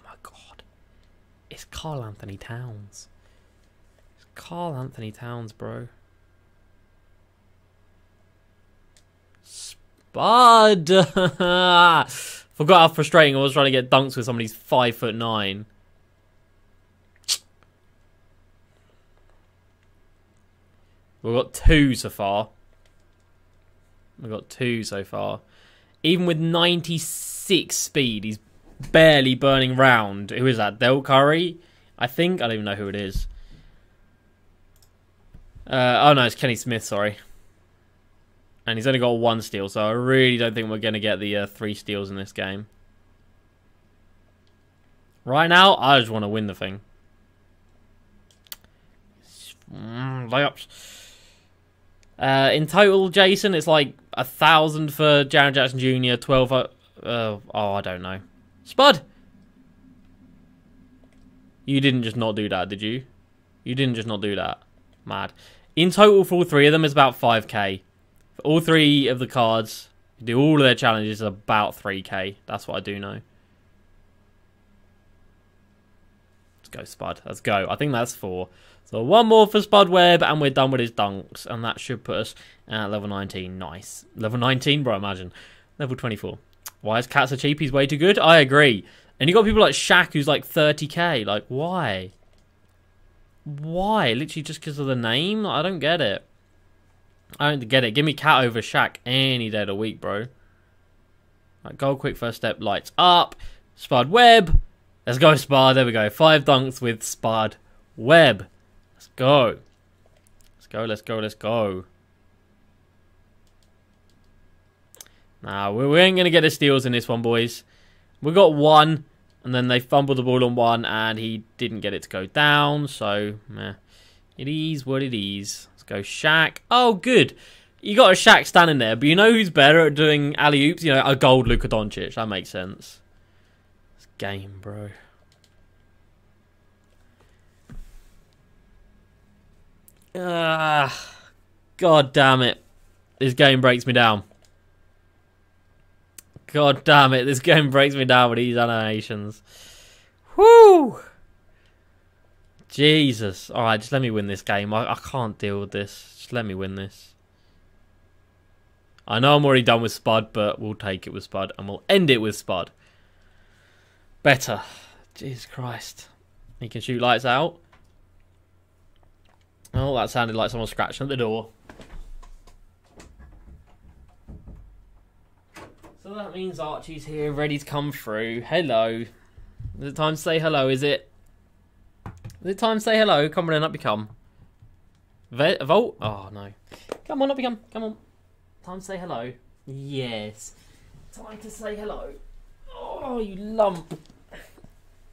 It's Karl-Anthony Towns. It's Karl-Anthony Towns, bro. Spud! [laughs] Forgot how frustrating I was trying to get dunks with somebody's five foot nine. We've got two so far. We've got two so far. Even with 96 speed, he's barely burning round. Who is that? Del Curry? I think. I don't even know who it is. Uh, oh no, it's Kenny Smith, sorry. And he's only got one steal, so I really don't think we're going to get the uh, three steals in this game. Right now, I just want to win the thing. Mm, layups. Uh, in total, Jason, it's like a thousand for Jaren Jackson Jr., 12. Uh, uh, oh, I don't know. Spud! You didn't just not do that, did you? You didn't just not do that. Mad. In total, for all three of them, it's about 5k. For all three of the cards, do all of their challenges, about 3k. That's what I do know. Let's go, Spud. Let's go. I think that's four. So one more for Spud Webb, and we're done with his dunks. And that should put us at level 19. Nice. Level 19, bro, imagine. Level 24. Why is Cats a cheap? He's way too good? I agree. And you got people like Shaq who's like 30k. Like, why? Why? Literally just because of the name? I don't get it. I don't get it. Give me Cat over Shaq any day of the week, bro. Right, go quick first step. Lights up. Spud Webb. Let's go, Spud. There we go. Five dunks with Spud Webb. Let's go. Let's go, let's go, let's go. Nah, we, we ain't going to get the steals in this one, boys. We got one, and then they fumbled the ball on one, and he didn't get it to go down, so, meh. It is what it is. Let's go Shaq. Oh, good. You got a Shaq standing there, but you know who's better at doing alley-oops? You know, a gold Luka Doncic. That makes sense. It's game, bro. Ah, God damn it. This game breaks me down. God damn it, this game breaks me down with these animations. Whoo! Jesus. Alright, just let me win this game. I, I can't deal with this. Just let me win this. I know I'm already done with Spud, but we'll take it with Spud and we'll end it with Spud. Better. Jesus Christ. He can shoot lights out. Oh, that sounded like someone scratching at the door. So that means Archie's here, ready to come through. Hello. Is it time to say hello, is it? Is it time to say hello? Come on in, up you come. Ve- Volt? Oh, no. Come on, up you come. Come on. Time to say hello. Yes. Time to say hello. Oh, you lump.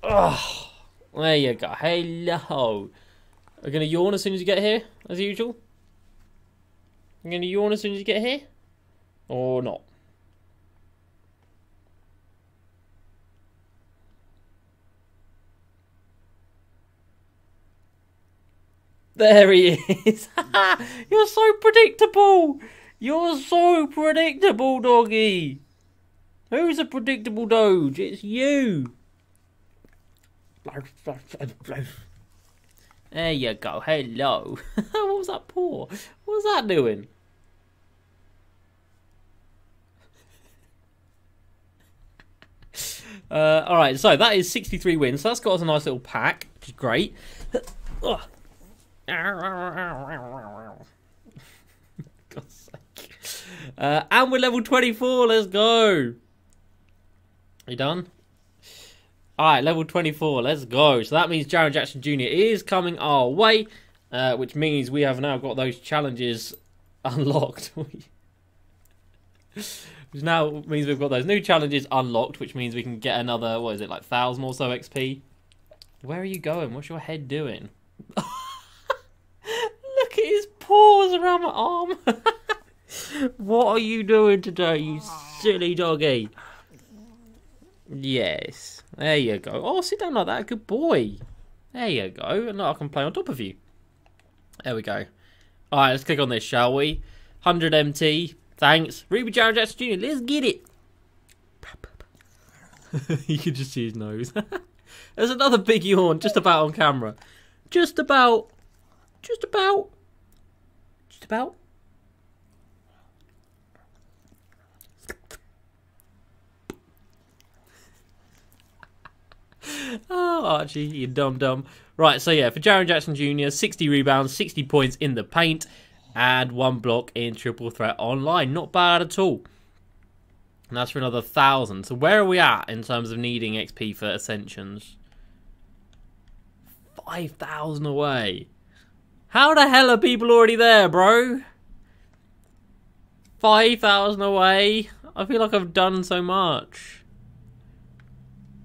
Oh, there you go. Hello. Are you going to yawn as soon as you get here, as usual? You going to yawn as soon as you get here? Or not? There he is. [laughs] You're so predictable. You're so predictable, doggy. Who's a predictable doge? It's you. There you go. Hello. [laughs] what was that paw? What was that doing? [laughs] Uh, all right, so that is 63 wins. So that's got us a nice little pack, which is great. God's sake. Uh, and we're level 24. Let's go. You done? All right, level 24. Let's go. So that means Jaren Jackson Jr. is coming our way, uh, which means we have now got those challenges [laughs] unlocked. which now means we've got those new challenges unlocked, which means we can get another, what is it, like 1,000 or so XP. Where are you going? What's your head doing? [laughs] Paws around my arm. [laughs] what are you doing today, you silly doggy? Yes. There you go. Oh, sit down like that. Good boy. There you go. And I can play on top of you. There we go. Alright, let's click on this, shall we? 100 MT. Thanks. Ruby Jaren Jackson Jr. Let's get it. [laughs] you can just see his nose. [laughs] There's another big yawn just about on camera. Just about. Just about. About. [laughs] oh, Archie, you dumb dumb. Right, so yeah, for Jaren Jackson Jr., 60 rebounds, 60 points in the paint, and one block in triple threat online. Not bad at all. And that's for another thousand. So where are we at in terms of needing XP for Ascensions? 5,000 away. How the hell are people already there, bro? 5,000 away? I feel like I've done so much.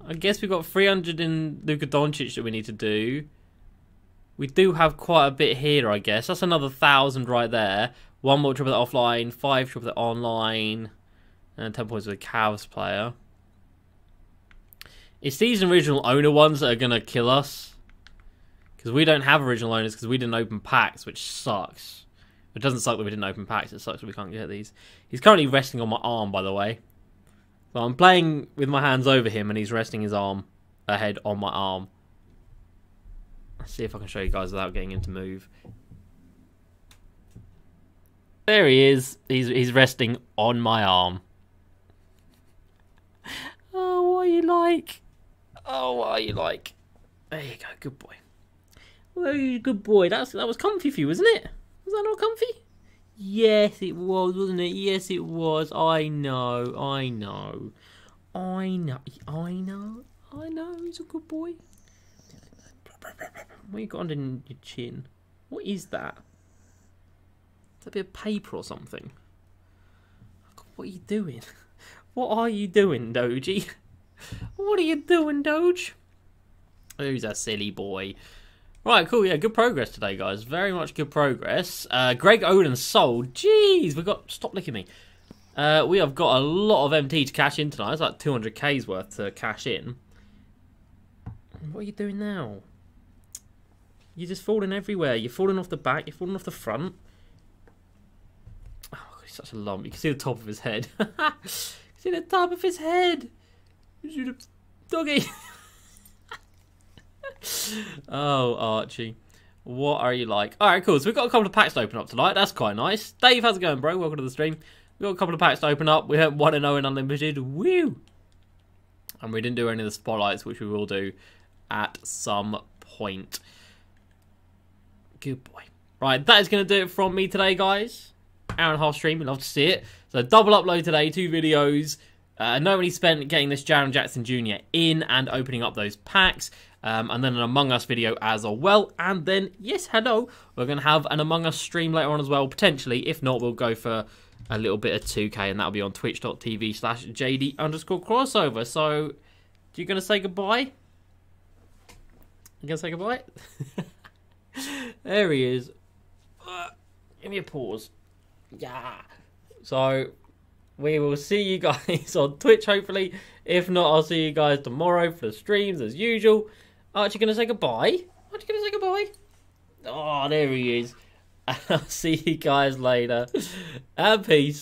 I guess we've got 300 in Luka Doncic that we need to do. We do have quite a bit here, I guess. That's another 1,000 right there. One more triple offline, five triple online, and 10 points with a Cavs player. It's these original owner ones that are going to kill us. Because we don't have original owners because we didn't open packs, which sucks. It doesn't suck that we didn't open packs, it sucks that we can't get these. He's currently resting on my arm, by the way. So I'm playing with my hands over him and he's resting his arm uh, ahead on my arm. Let's see if I can show you guys without getting him to move. There he is. He's he's resting on my arm. [laughs] Oh, what are you like? Oh, what are you like? There you go, good boy. Well, you're a good boy. That's that was comfy for you, wasn't it? Was that not comfy? Yes, it was, wasn't it? Yes, it was. I know. I know. I know. I know. I know. He's a good boy. What you got under your chin? What is that? Is that a bit of paper or something? What are you doing? What are you doing, Doji? [laughs] What are you doing, Doge? Oh, Who's a silly boy? Right, cool. Yeah, good progress today, guys. Very much good progress. Uh, Greg Oden sold. Jeez, we got. Stop licking me. Uh, we have got a lot of MT to cash in tonight. It's like 200k's worth to cash in. What are you doing now? You're just falling everywhere. You're falling off the back. You're falling off the front. Oh, God, he's such a lump. You can see the top of his head. [laughs] see the top of his head. Doggy. [laughs] [laughs] oh, Archie. What are you like? Alright, cool. So we've got a couple of packs to open up tonight. That's quite nice. Dave, how's it going, bro? Welcome to the stream. We've got a couple of packs to open up. We have 1 0 in Unlimited. Woo! And we didn't do any of the spotlights, which we will do at some point. Good boy. Right, that is going to do it from me today, guys. Hour and a half stream. We'd love to see it. So double upload today, two videos. Uh, nobody spent getting this Jaren Jackson Jr. in and opening up those packs. Um, and then an Among Us video as well. And then, yes, hello, we're going to have an Among Us stream later on as well, potentially. If not, we'll go for a little bit of 2K, and that'll be on twitch.tv slash JD underscore crossover. So, do you going to say goodbye? You going to say goodbye? [laughs] there he is. Uh, give me a pause. Yeah. So, we will see you [laughs] guys on Twitch, hopefully. If not, I'll see you guys tomorrow for the streams as usual. Aren't you going to say goodbye? Aren't you going to say goodbye? Oh, there he is. [laughs] I'll see you guys later. [laughs] And peace.